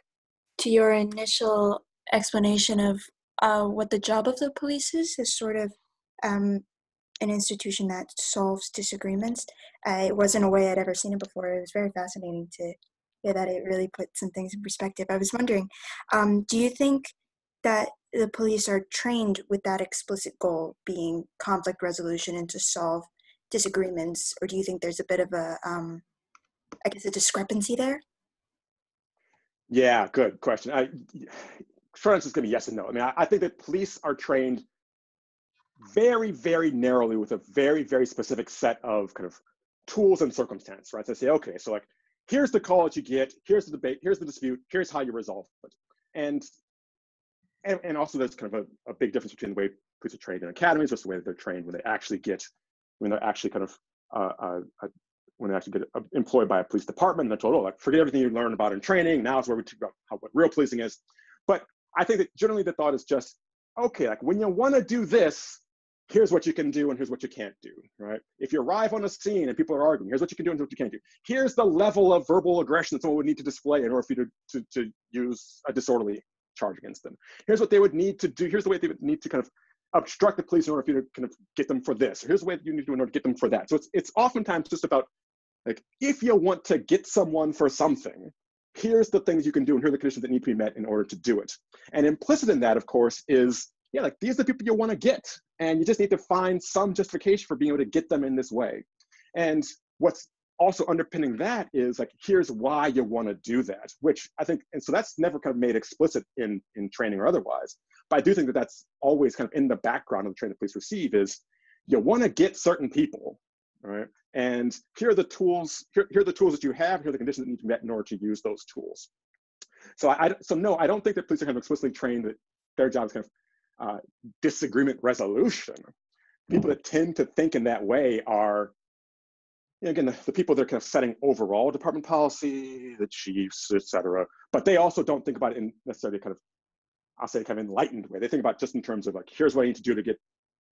Speaker 4: to your initial explanation of uh, what the job of the police is, is sort of um, an institution that solves disagreements. Uh, it wasn't a way I'd ever seen it before. It was very fascinating to hear that it really put some things in perspective. I was wondering, um, do you think that the police are trained with that explicit goal being conflict resolution and to solve disagreements, or do you think there's a bit of a, um, I guess, a discrepancy there?
Speaker 2: Yeah, good question. I, short answer is going to be yes and no. I mean, I, I think that police are trained very, very narrowly with a very, very specific set of kind of tools and circumstance, right? So say, okay, so like, here's the call that you get, here's the debate, here's the dispute, here's how you resolve it. And and, and also there's kind of a, a big difference between the way police are trained in academies versus the way that they're trained when they actually get when they're actually kind of uh, uh, uh, when they actually get uh, employed by a police department, and they're told, oh, like forget everything you learned about in training. Now is where we talk about how, what real policing is. But I think that generally the thought is just, okay, like when you want to do this, here's what you can do and here's what you can't do, right? If you arrive on a scene and people are arguing, here's what you can do and what you can't do. Here's the level of verbal aggression that someone would need to display in order for you to, to, to use a disorderly charge against them. Here's what they would need to do. Here's the way they would need to kind of obstruct the police in order for you to kind of get them for this. Here's the way that you need to do in order to get them for that. So it's, it's oftentimes just about like, if you want to get someone for something, here's the things you can do and here are the conditions that need to be met in order to do it. And implicit in that, of course, is yeah, like these are the people you want to get. And you just need to find some justification for being able to get them in this way. And what's also underpinning that is like, here's why you want to do that, which I think, and so that's never kind of made explicit in, in training or otherwise. But I do think that that's always kind of in the background of the training the police receive is you want to get certain people, right? And here are the tools, here, here are the tools that you have, here are the conditions that need to be met in order to use those tools. So I, so no, I don't think that police are kind of explicitly trained that their job is kind of uh, disagreement resolution. People that tend to think in that way are, you know, again, the, the, people that are kind of setting overall department policy, the chiefs, et cetera, but they also don't think about it in necessarily kind of, I'll say kind of enlightened way. They think about just in terms of like, here's what I need to do to get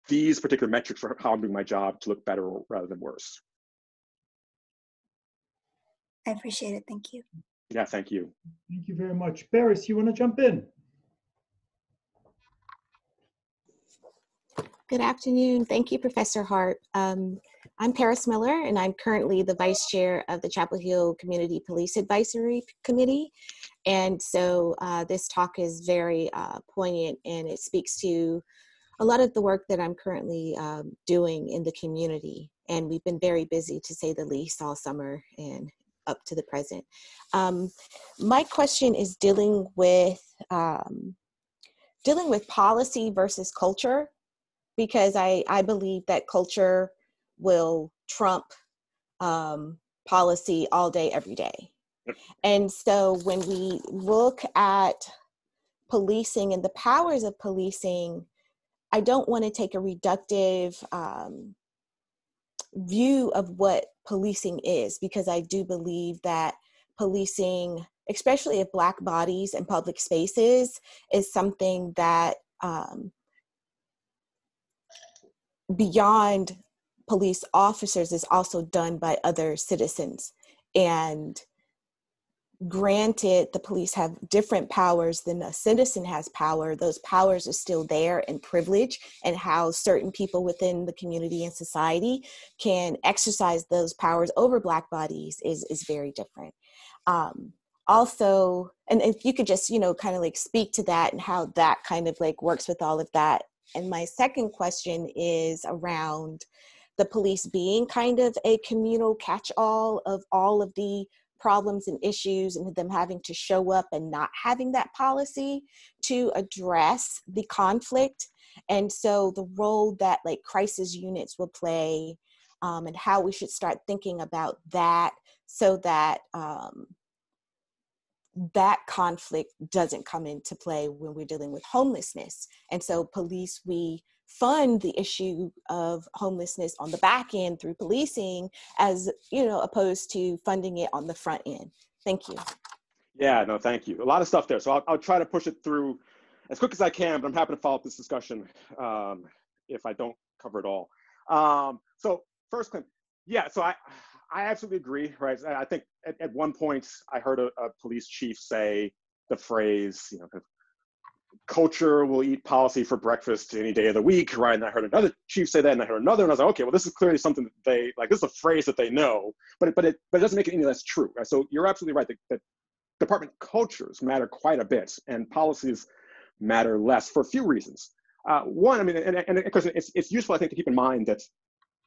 Speaker 2: these particular metrics for how I'm doing my job to look better rather than worse.
Speaker 4: I appreciate it. Thank you.
Speaker 2: Yeah, thank you.
Speaker 1: Thank you very much. Paris, you want to jump in?
Speaker 5: Good afternoon. Thank you, Professor Harp. Um, I'm Paris Miller, and I'm currently the Vice Chair of the Chapel Hill Community Police Advisory Committee. And so uh, this talk is very uh, poignant and it speaks to a lot of the work that I'm currently um, doing in the community. And we've been very busy, to say the least, all summer and up to the present. Um, my question is dealing with um, dealing with policy versus culture because I, I believe that culture will trump um, policy all day, every day. And so when we look at policing and the powers of policing, I don't want to take a reductive um, view of what policing is because I do believe that policing, especially of Black bodies and public spaces, is something that um, beyond police officers is also done by other citizens. And granted, the police have different powers than a citizen has power, those powers are still there and privilege, and how certain people within the community and society can exercise those powers over Black bodies is, is very different. Um, also, and if you could just, you know, kind of like speak to that and how that kind of like works with all of that and my second question is around the police being kind of a communal catch all of all of the problems and issues and them having to show up and not having that policy to address the conflict and so the role that like crisis units will play um, and how we should start thinking about that so that um, that conflict doesn't come into play when we're dealing with homelessness. And so, police, we fund the issue of homelessness on the back end through policing as you know opposed to funding it on the front end. Thank you.
Speaker 2: Yeah no thank you. A lot of stuff there so i'll, I'll try to push it through as quick as i can but i'm happy to follow up this discussion um, if i don't cover it all. Um, so first Clint, yeah so i I absolutely agree, right? I think at, at one point I heard a, a, police chief say the phrase, you know, culture will eat policy for breakfast any day of the week, right? And I heard another chief say that, and I heard another, and I was like, okay, well, this is clearly something that they like. This is a phrase that they know, but it, but it but it doesn't make it any less true. Right? So you're absolutely right that, that department cultures matter quite a bit, and policies matter less for a few reasons. Uh, one, I mean, and, and of course, it's, it's useful, I think, to keep in mind that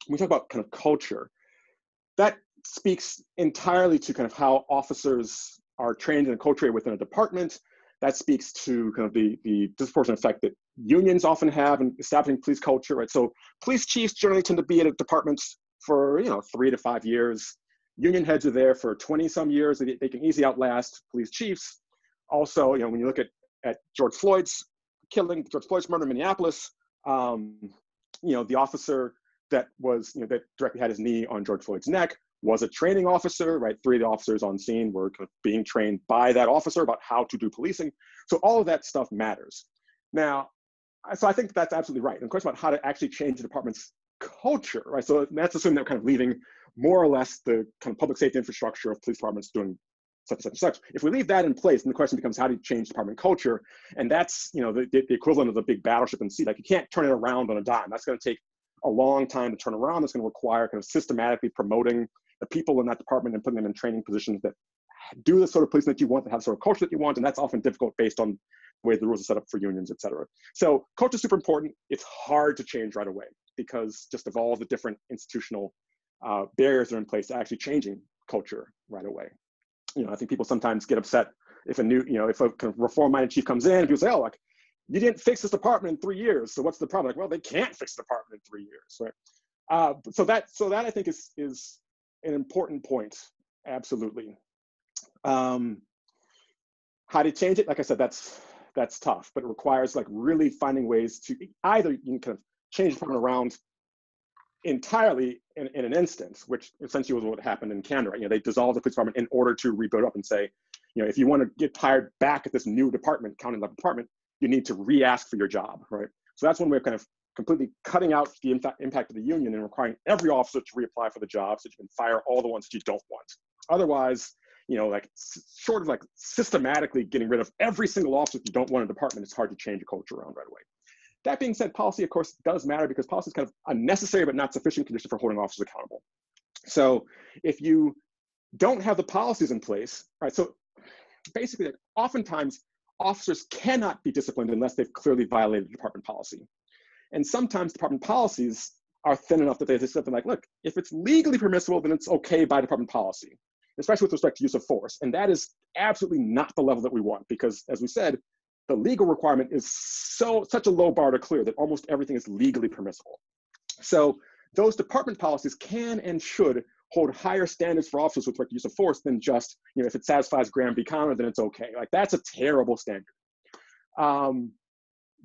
Speaker 2: when we talk about kind of culture, that speaks entirely to kind of how officers are trained and acculturated within a department. That speaks to kind of the, the disproportionate effect that unions often have in establishing police culture, right? So police chiefs generally tend to be at a department for, you know, three to five years. Union heads are there for 20 some years. They, they can easily outlast police chiefs. Also, you know, when you look at, at George Floyd's killing, George Floyd's murder in Minneapolis, um, you know, the officer that was, you know, that directly had his knee on George Floyd's neck was a training officer, right? Three of the officers on scene were being trained by that officer about how to do policing. So all of that stuff matters. Now, so I think that's absolutely right. And the question about how to actually change the department's culture, right? So that's assuming that we're kind of leaving more or less the kind of public safety infrastructure of police departments doing such and such and such. If we leave that in place, then the question becomes how do you change department culture? And that's you know the, the equivalent of the big battleship in sea. Like you can't turn it around on a dime. That's going to take a long time to turn around. That's going to require kind of systematically promoting the people in that department and putting them in training positions that do the sort of policing that you want, that have the sort of culture that you want, and that's often difficult based on the way the rules are set up for unions, et cetera. So culture is super important. It's hard to change right away because just of all the different institutional uh, barriers that are in place to actually changing culture right away. You know, I think people sometimes get upset if a new, you know, if a kind of reform-minded chief comes in, and people say, oh, like, you didn't fix this department in three years, so what's the problem? Like, well, they can't fix the department in three years, right? Uh, so that, so that I think is is an important point, absolutely. Um, how to change it? Like I said, that's that's tough, but it requires like really finding ways to either you can kind of change the department around entirely in, in an instance, which essentially was what happened in Camden. You know, they dissolved the police department in order to rebuild up and say, you know, if you want to get hired back at this new department, county level department, you need to re-ask for your job, right? So that's one way of kind of completely cutting out the impact of the union and requiring every officer to reapply for the job so you can fire all the ones that you don't want. Otherwise, you know, like sort of like systematically getting rid of every single officer that you don't want in a department, it's hard to change a culture around right away. That being said, policy, of course, does matter because policy is kind of a necessary but not sufficient condition for holding officers accountable. So if you don't have the policies in place, right? So basically, like, oftentimes officers cannot be disciplined unless they've clearly violated department policy. And sometimes department policies are thin enough that they just something like, look, if it's legally permissible, then it's okay by department policy, especially with respect to use of force. And that is absolutely not the level that we want because, as we said, the legal requirement is so such a low bar to clear that almost everything is legally permissible. So those department policies can and should hold higher standards for officers with respect to use of force than just, you know, if it satisfies Graham v. Connor, then it's okay. Like that's a terrible standard. Um,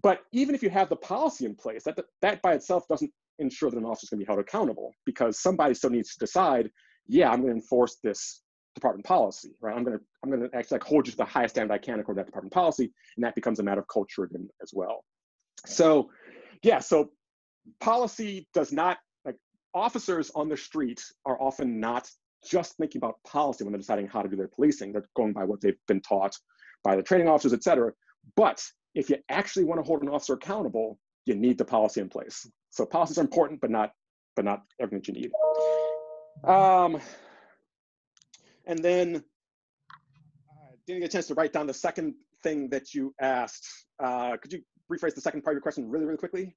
Speaker 2: but even if you have the policy in place, that, that by itself doesn't ensure that an officer is going to be held accountable because somebody still needs to decide, yeah, I'm going to enforce this department policy, right? I'm going to I'm going to actually like hold you to the highest standard I can according to that department policy, and that becomes a matter of culture again as well. So, yeah, so policy does not like officers on the street are often not just thinking about policy when they're deciding how to do their policing. They're going by what they've been taught by the training officers, et cetera. But if you actually want to hold an officer accountable, you need the policy in place. So policies are important, but not but not everything that you need. Um, and then uh, didn't get a chance to write down the second thing that you asked. Uh, could you rephrase the second part of your question really, really quickly?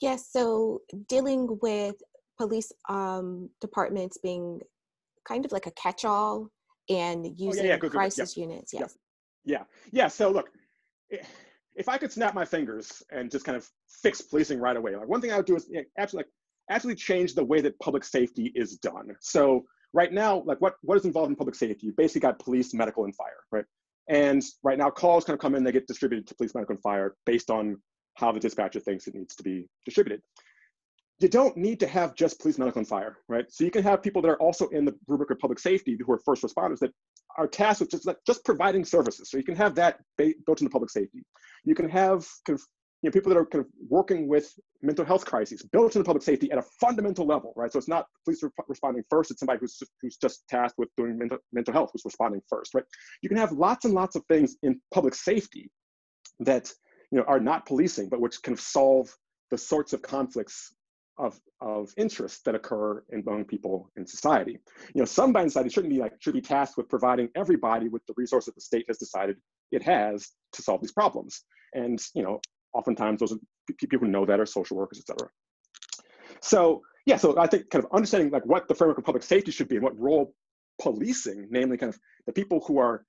Speaker 5: Yes. So dealing with police um, departments being kind of like a catch-all and using oh, yeah, yeah, good, crisis good, units. Yes.
Speaker 2: Yeah. yeah. Yeah. So look, if I could snap my fingers and just kind of fix policing right away, like one thing I would do is actually like actually change the way that public safety is done. So right now, like what, what is involved in public safety? You basically got police, medical, and fire, right? And right now, calls kind of come in, they get distributed to police, medical, and fire based on how the dispatcher thinks it needs to be distributed. You don't need to have just police, medical, and fire, right? So you can have people that are also in the rubric of public safety who are first responders that are tasked with just, just providing services. So you can have that built into public safety. You can have kind of you know, people that are kind of working with mental health crises built into public safety at a fundamental level, right? So it's not police re- responding first, it's somebody who's, who's just tasked with doing mental, mental health who's responding first, right? You can have lots and lots of things in public safety that you know, are not policing, but which can solve the sorts of conflicts of, of interest that occur among people in society. You know, somebody in society shouldn't be like should be tasked with providing everybody with the resource that the state has decided it has to solve these problems. And you know, oftentimes those are people who know that are social workers, et cetera. So yeah, so I think kind of understanding like what the framework of public safety should be and what role policing, namely kind of the people who are,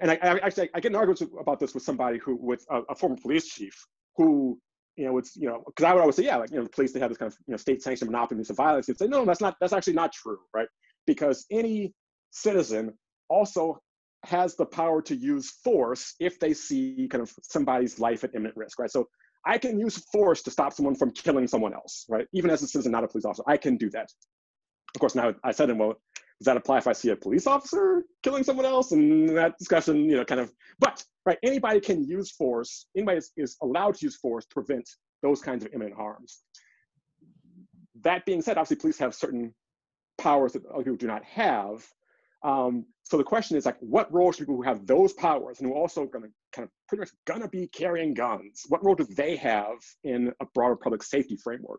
Speaker 2: and I, I actually I get in arguments about this with somebody who with a, a former police chief who you know, it's, you know, because I would always say, yeah, like, you know, the police, they have this kind of, you know, state sanctioned monopoly of violence. You'd say, no, that's not, that's actually not true, right? Because any citizen also has the power to use force if they see kind of somebody's life at imminent risk, right? So I can use force to stop someone from killing someone else, right? Even as a citizen, not a police officer, I can do that. Of course, now I said, well, does that apply if I see a police officer killing someone else? And that discussion, you know, kind of, but right, anybody can use force, anybody is, is allowed to use force to prevent those kinds of imminent harms. That being said, obviously police have certain powers that other people do not have. Um, so the question is like, what role should people who have those powers and who are also gonna kind of pretty much gonna be carrying guns, what role do they have in a broader public safety framework?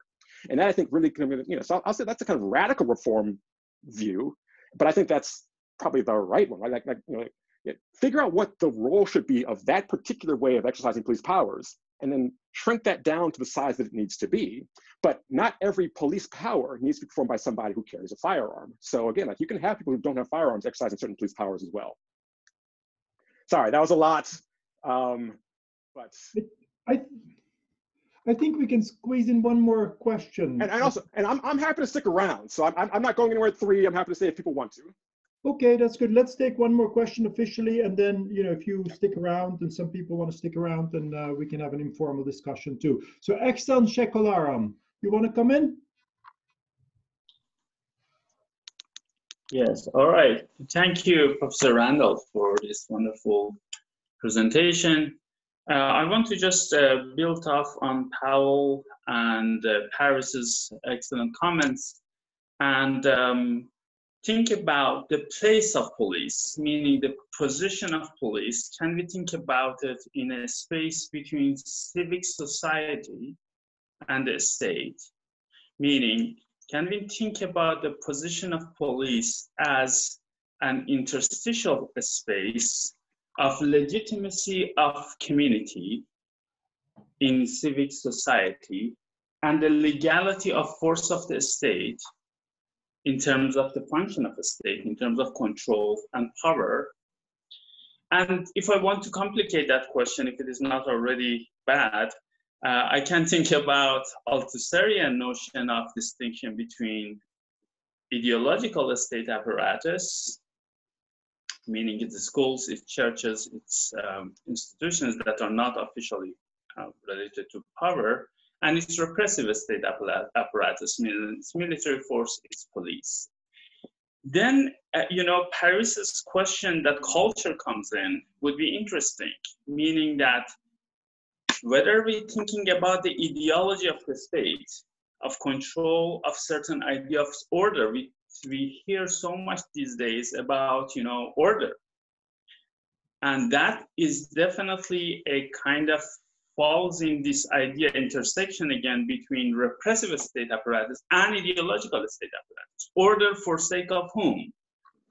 Speaker 2: And that I think really, you know, so I'll say that's a kind of radical reform view, but I think that's probably the right one, right? Like, like you know, like, figure out what the role should be of that particular way of exercising police powers, and then shrink that down to the size that it needs to be. But not every police power needs to be performed by somebody who carries a firearm. So again, like you can have people who don't have firearms exercising certain police powers as well. Sorry, that was a lot, um, but
Speaker 1: I I think we can squeeze in one more question.
Speaker 2: And, and also, and I'm, I'm happy to stick around. So I'm, I'm not going anywhere at three. I'm happy to stay if people want to.
Speaker 1: Okay, that's good. Let's take one more question officially, and then you know if you stick around and some people want to stick around, then uh, we can have an informal discussion too. So Exxon Shekolaram, you want to come in?
Speaker 6: Yes. All right. Thank you, Professor Randall, for this wonderful presentation. Uh, I want to just uh, build off on Pavel and uh, Paris's excellent comments and um, think about the place of police, meaning the position of police. Can we think about it in a space between civic society and the state? Meaning, can we think about the position of police as an interstitial space of legitimacy of community in civic society and the legality of force of the state in terms of the function of the state, in terms of control and power. And if I want to complicate that question, if it is not already bad, uh, I can think about Althusserian notion of distinction between ideological state apparatus meaning it's schools, it's churches, it's um, institutions that are not officially uh, related to power, and it's repressive state apparatus, it's military force, it's police. Then, uh, you know, Paris's question that culture comes in would be interesting, meaning that whether we're thinking about the ideology of the state, of control of certain idea of order, we we hear so much these days about you know order. And that is definitely a kind of falls in this idea intersection again between repressive state apparatus and ideological state apparatus. Order for sake of whom?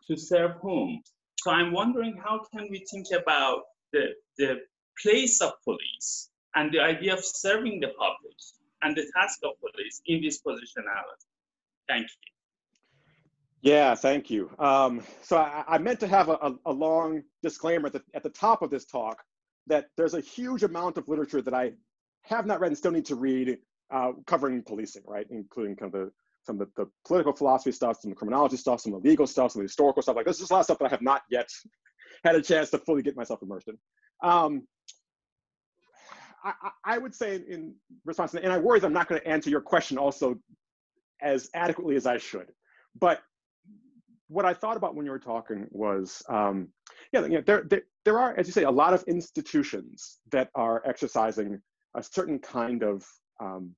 Speaker 6: To serve whom? So i'm wondering how can we think about the the place of police and the idea of serving the public and the task of police in this positionality? Thank you
Speaker 2: yeah, thank you. Um, so I, I, meant to have a, a, long disclaimer at the, at the top of this talk that there's a huge amount of literature that I have not read and still need to read uh, covering policing, right? Including kind of the, some of the, the, political philosophy stuff, some criminology stuff, some of the legal stuff, some of the historical stuff. Like this is a lot of stuff that I have not yet had a chance to fully get myself immersed in. Um, I, I, would say in response, and I worry that I'm not going to answer your question also as adequately as I should. But what I thought about when you were talking was, um, yeah, you know, there, there, there are, as you say, a lot of institutions that are exercising a certain kind of um,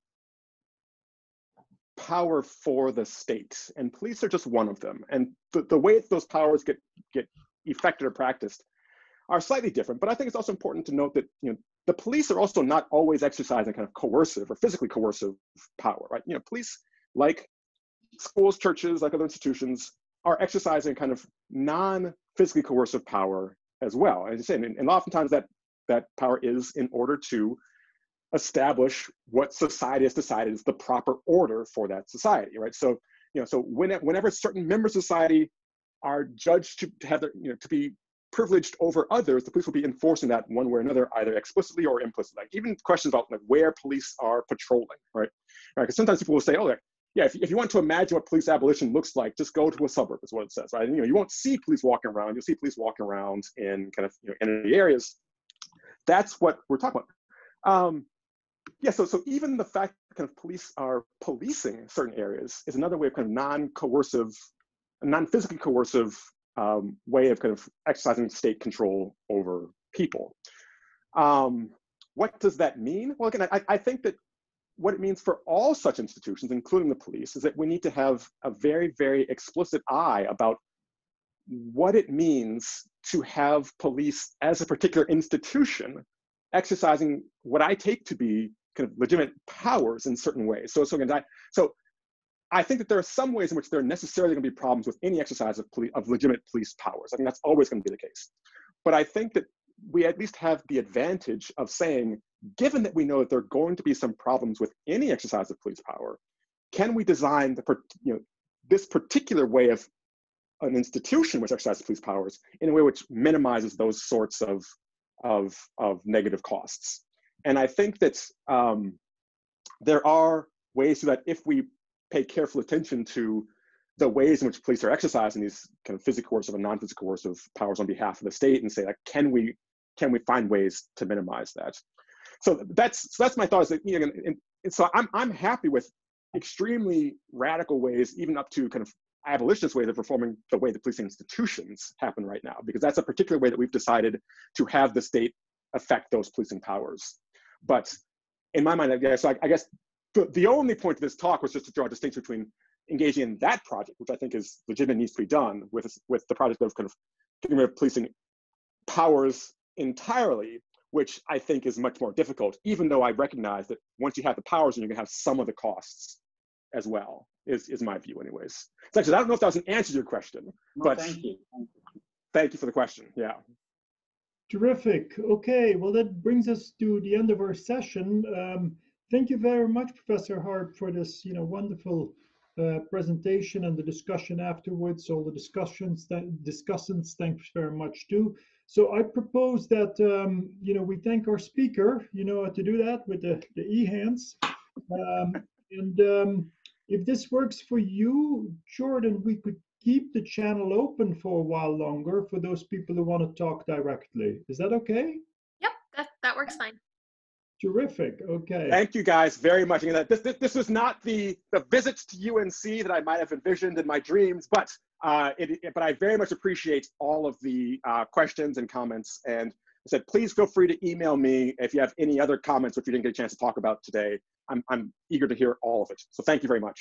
Speaker 2: power for the state, and police are just one of them. And the, the way those powers get get effected or practiced are slightly different. But I think it's also important to note that you know the police are also not always exercising kind of coercive or physically coercive power, right? You know, police like schools, churches, like other institutions, are exercising kind of non-physically coercive power as well. As you say, and, and oftentimes that that power is in order to establish what society has decided is the proper order for that society, right? So, you know, so when, whenever certain members of society are judged to, have their, you know, to be privileged over others, the police will be enforcing that one way or another, either explicitly or implicitly. Like even questions about like where police are patrolling, right? Right? Because sometimes people will say, oh, yeah, if, if you want to imagine what police abolition looks like, just go to a suburb, is what it says, right? And, you know, you won't see police walking around. You'll see police walking around in kind of you know, in the areas. That's what we're talking about. Um, yeah, so so even the fact that kind of police are policing certain areas is another way of kind of non-coercive non-physically coercive um, way of kind of exercising state control over people. Um, what does that mean? Well, again, I, I think that what it means for all such institutions, including the police, is that we need to have a very, very explicit eye about what it means to have police as a particular institution exercising what I take to be kind of legitimate powers in certain ways. So, so again, I, so I think that there are some ways in which there are necessarily going to be problems with any exercise of, poli- of legitimate police powers. I think that's always going to be the case. But I think that we at least have the advantage of saying, given that we know that there are going to be some problems with any exercise of police power, can we design the you know this particular way of an institution which exercises police powers in a way which minimizes those sorts of of of negative costs? And I think that um, there are ways so that if we pay careful attention to the ways in which police are exercising these kind of physical coercive and non-physical coercive powers on behalf of the state and say like can we can we find ways to minimize that so that's so that's my thought is that you know and, and so i'm i'm happy with extremely radical ways even up to kind of abolitionist ways of reforming the way the policing institutions happen right now because that's a particular way that we've decided to have the state affect those policing powers. But in my mind i guess i, I guess the, the only point of this talk was just to draw a distinction between engaging in that project, which I think is legitimate needs to be done with with the project of kind of getting rid of policing powers entirely, which I think is much more difficult, even though I recognize that once you have the powers, you're gonna have some of the costs as well, is, is my view anyways. So actually, I don't know if that was an answer to your question,
Speaker 6: No,
Speaker 2: but
Speaker 6: thank you.
Speaker 2: thank you for the question, yeah.
Speaker 1: Terrific. Okay, well, that brings us to the end of our session. Um, thank you very much, Professor Harp, for this, you know, wonderful uh, presentation and the discussion afterwards. All the discussions, that discussants, thanks very much too. So I propose that, um, you know, we thank our speaker, you know to do that with the, the e-hands. Um, and um, if this works for you, Jordan, we could keep the channel open for a while longer for those people who want to talk directly. Is that okay?
Speaker 7: Yep, that, that works fine.
Speaker 1: Terrific. Okay.
Speaker 2: Thank you guys very much. This, this, this was not the, the visits to UNC that I might have envisioned in my dreams, but uh, it, it- but I very much appreciate all of the uh, questions and comments. And I said, please feel free to email me if you have any other comments which we didn't get a chance to talk about today. I'm, I'm eager to hear all of it. So thank you very much.